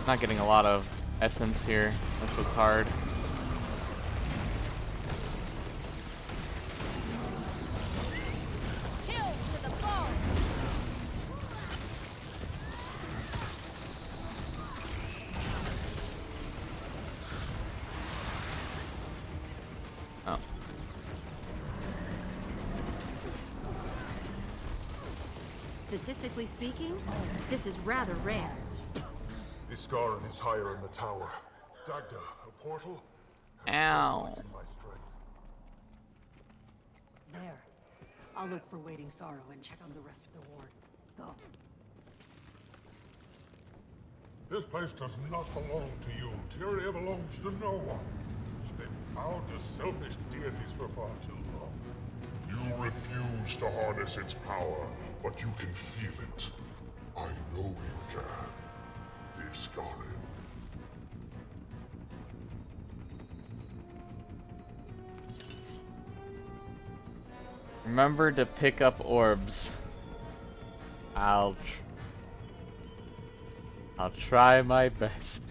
Not getting a lot of essence here. That's was hard. Statistically speaking, this is rather rare. Isgarren is higher in the tower. Dagda, a portal? Ow. There. I'll look for Waiting Sorrow and check on the rest of the ward. Go. This place does not belong to you. Tyria belongs to no one. They bowed to selfish deities for far too long. You refuse to harness its power, but you can feel it. I know you can. Isgarren. Remember to pick up orbs. I'll tr I'll try my best.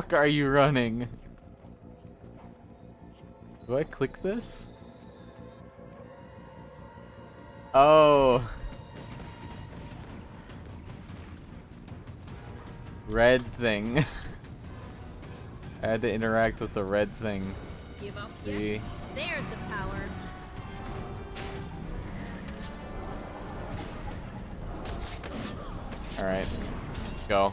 Fuck are you running? Do I click this? Oh. Red thing. *laughs* I had to interact with the red thing. Give up See? There's the power. Alright. Go.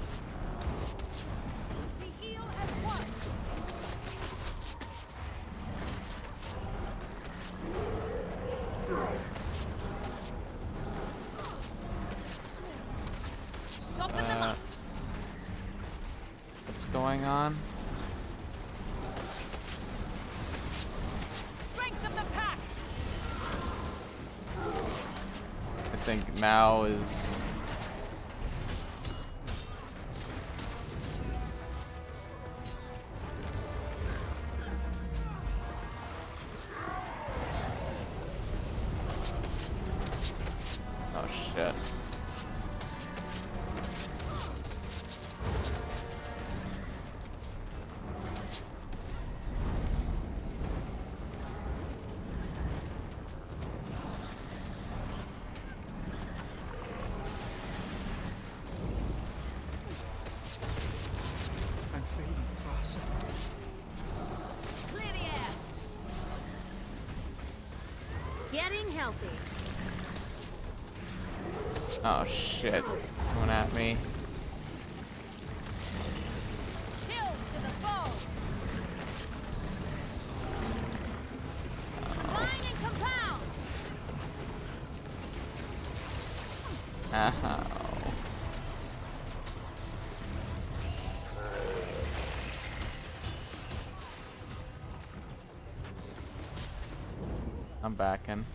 I'm backing.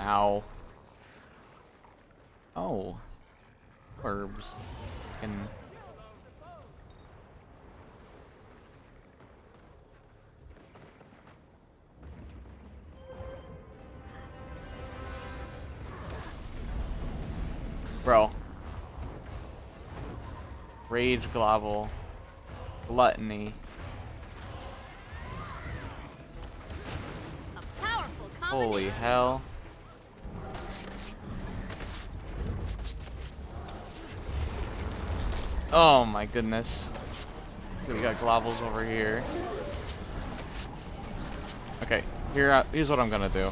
Ow. Oh. Herbs. Can Bro. Rage Globble. Gluttony. Holy hell. Oh my goodness. We got globbles over here. Okay, here, uh, here's what I'm gonna do.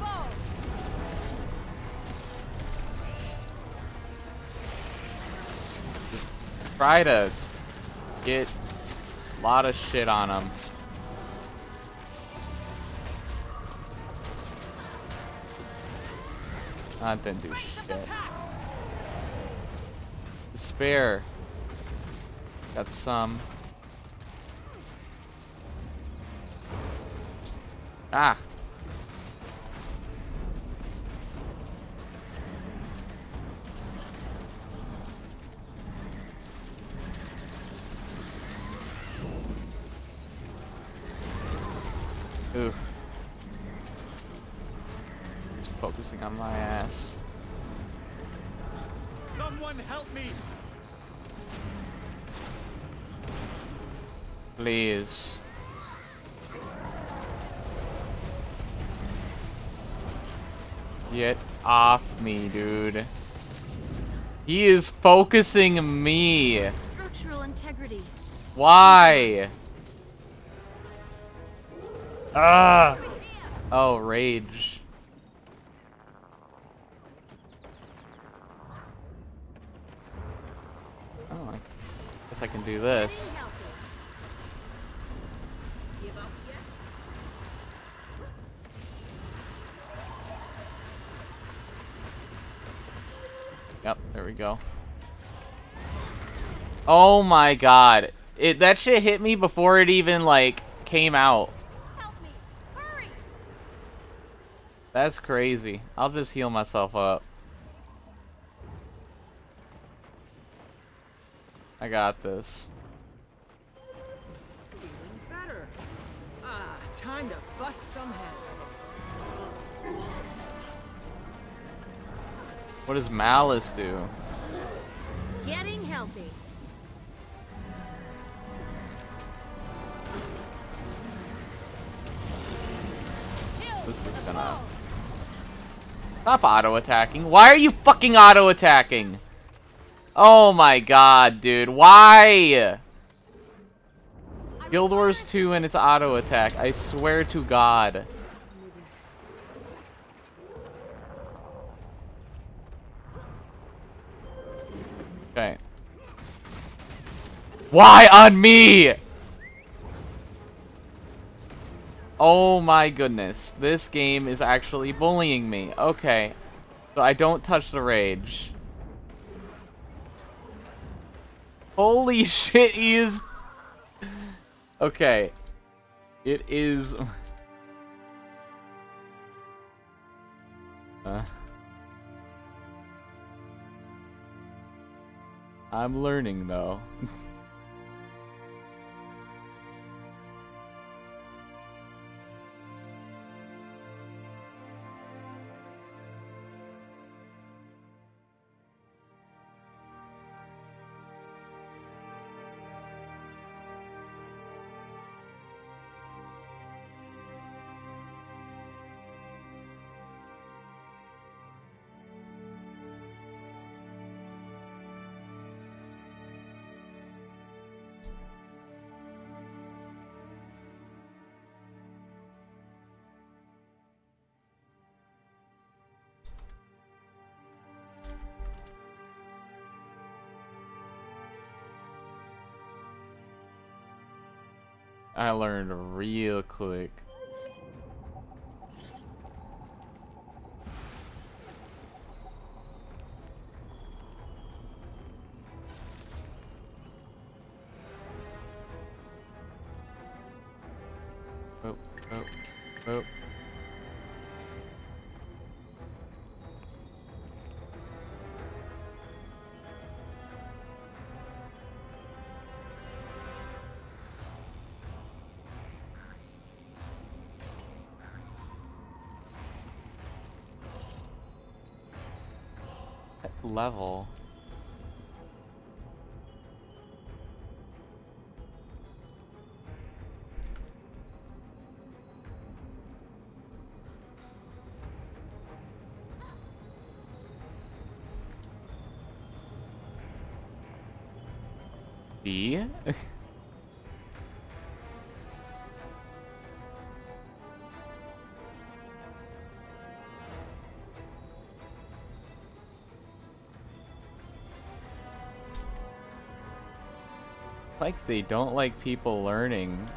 Foe. Try to get a lot of shit on them. That didn't do shit. Despair. Got some. Ah. Oof. It's focusing on my ass. Someone help me! Please. Get off me, dude. He is focusing me. Structural integrity. Why? Ah. Oh, rage. Oh, I guess I can do this. Getting healthy. Give up yet? Yep, there we go. Oh my god. It that shit hit me before it even like came out. Help me. Hurry. That's crazy. I'll just heal myself up. I got this. Feeling better. Ah, time to bust some heads. What does Malice do? Getting healthy. This is gonna... Stop auto-attacking. Why are you fucking auto-attacking? Oh my god, dude. Why? Guild Wars 2 and its auto-attack. I swear to god. Okay. Why on me? Oh my goodness. This game is actually bullying me. Okay. So I don't touch the rage. Holy *laughs* shit, he is... Okay. It is... *laughs* Uh... I'm learning, though. *laughs* I learned real quick. Level. Like they don't like people learning.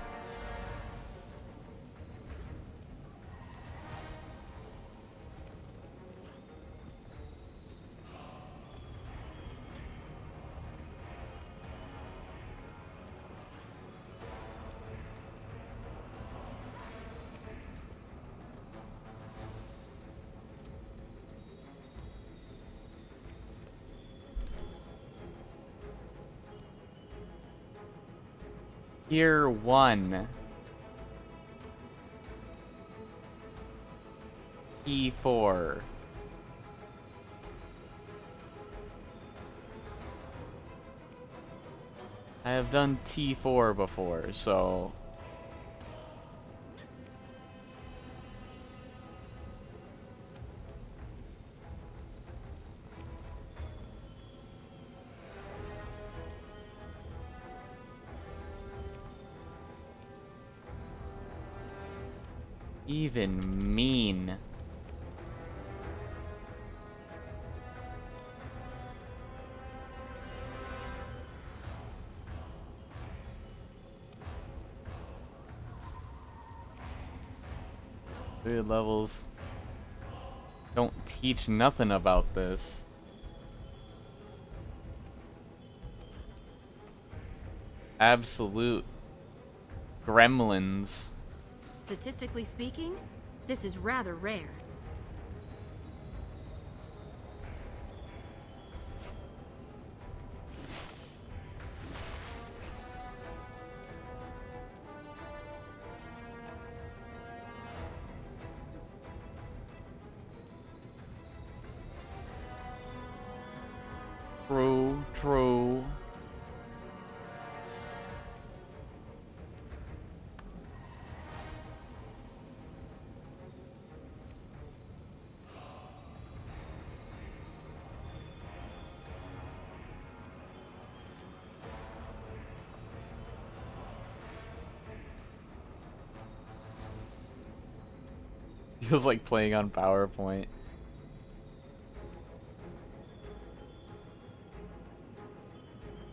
Tier 1. E4. I have done T4 before, so... 100 levels don't teach nothing about this. Absolute gremlins. Statistically speaking, this is rather rare. Feels like playing on PowerPoint.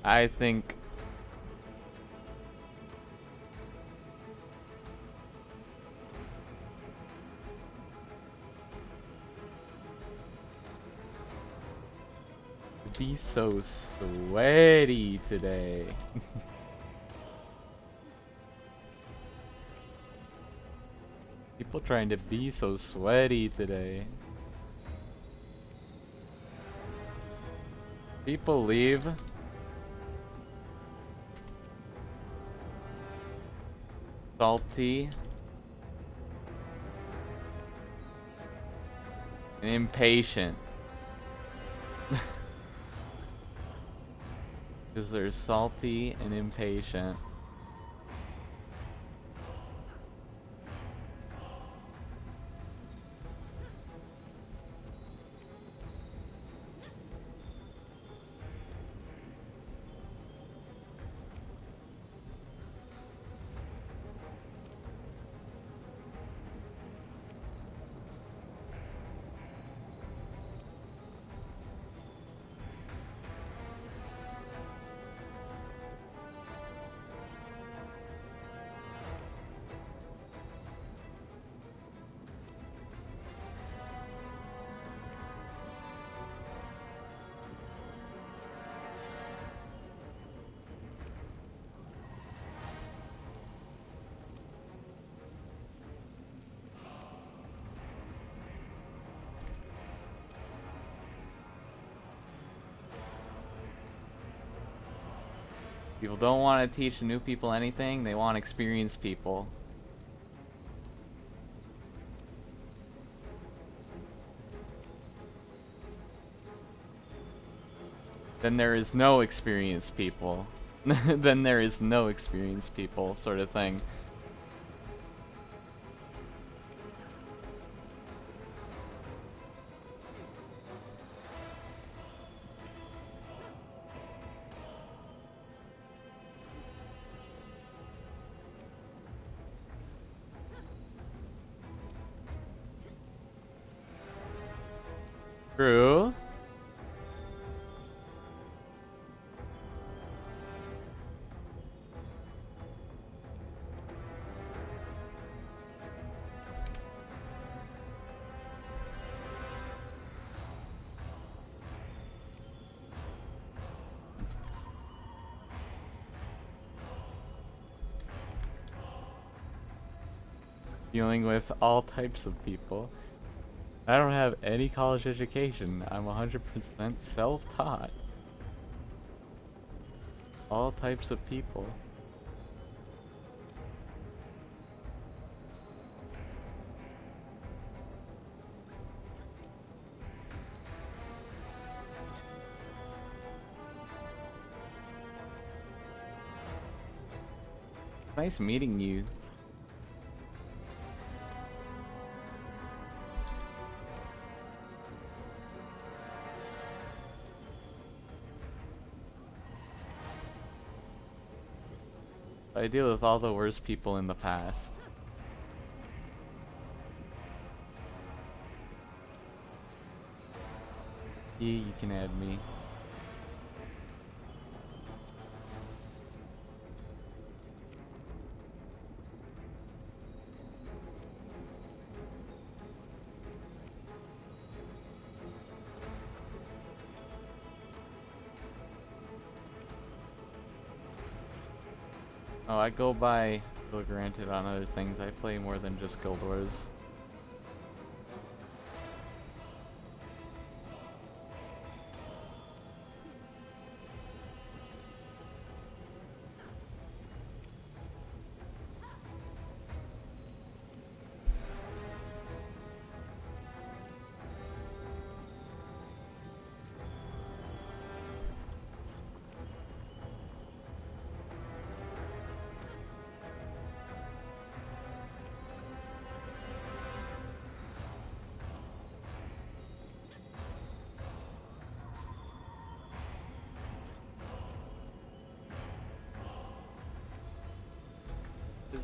I think be so sweaty today. *laughs* trying to be so sweaty today. People leave. *laughs* Salty. And impatient. Because they're salty and impatient. Don't want to teach new people anything, they want experienced people. Then there is no experienced people. *laughs* then there is no experienced people, sort of thing. Dealing with all types of people. I don't have any college education. I'm 100% self-taught. All types of people. Nice meeting you. I deal with all the worst people in the past. Yeah, you can add me. Go by Vil Granted on other things. I play more than just Guild Wars.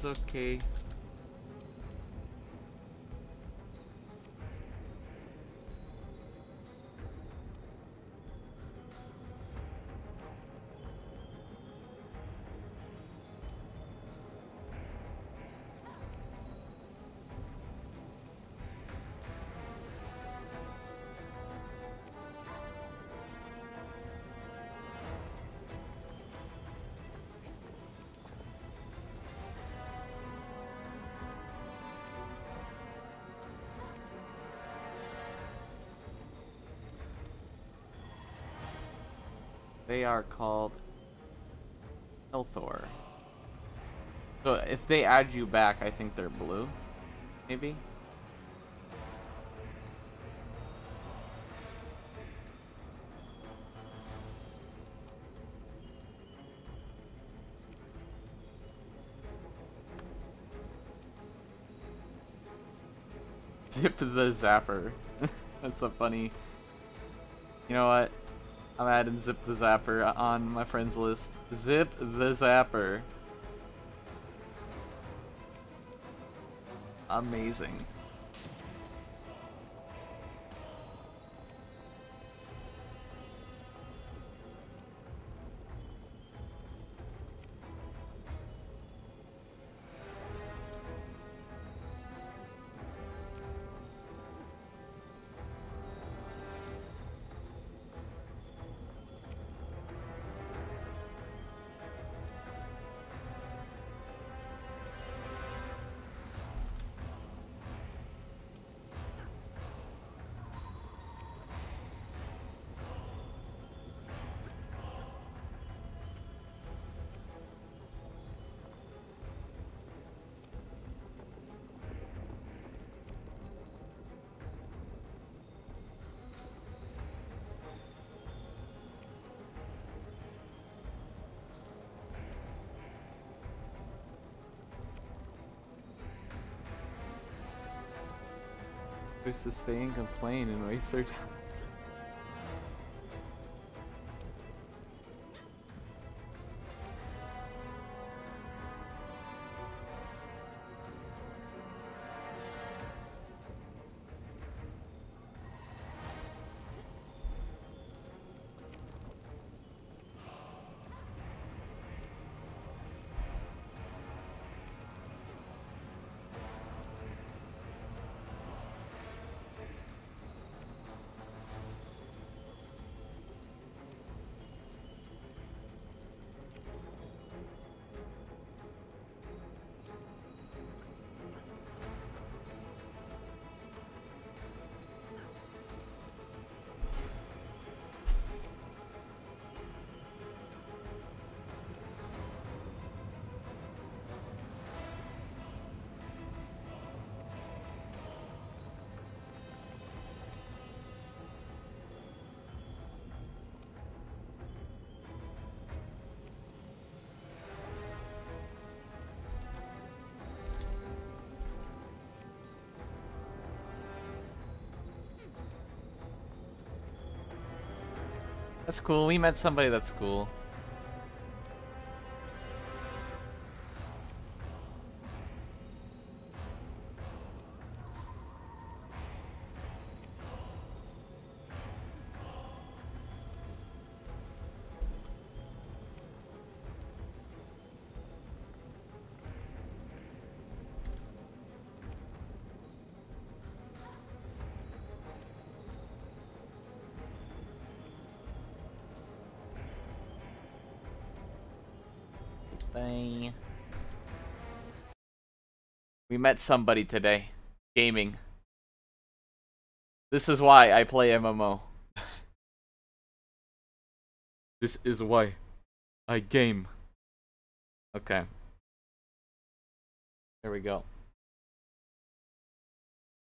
Okay. Are called Elthor. So if they add you back, I think they're blue. Maybe? *laughs* Zip the Zapper. *laughs* That's a funny... You know what? I'm adding Zip the Zapper on my friends list. Zip the Zapper. Amazing. To stay and complain and waste their time. That's cool. We met somebody that's cool. We met somebody today. Gaming. This is why I play MMO. *laughs* this is why I game. Okay. There we go.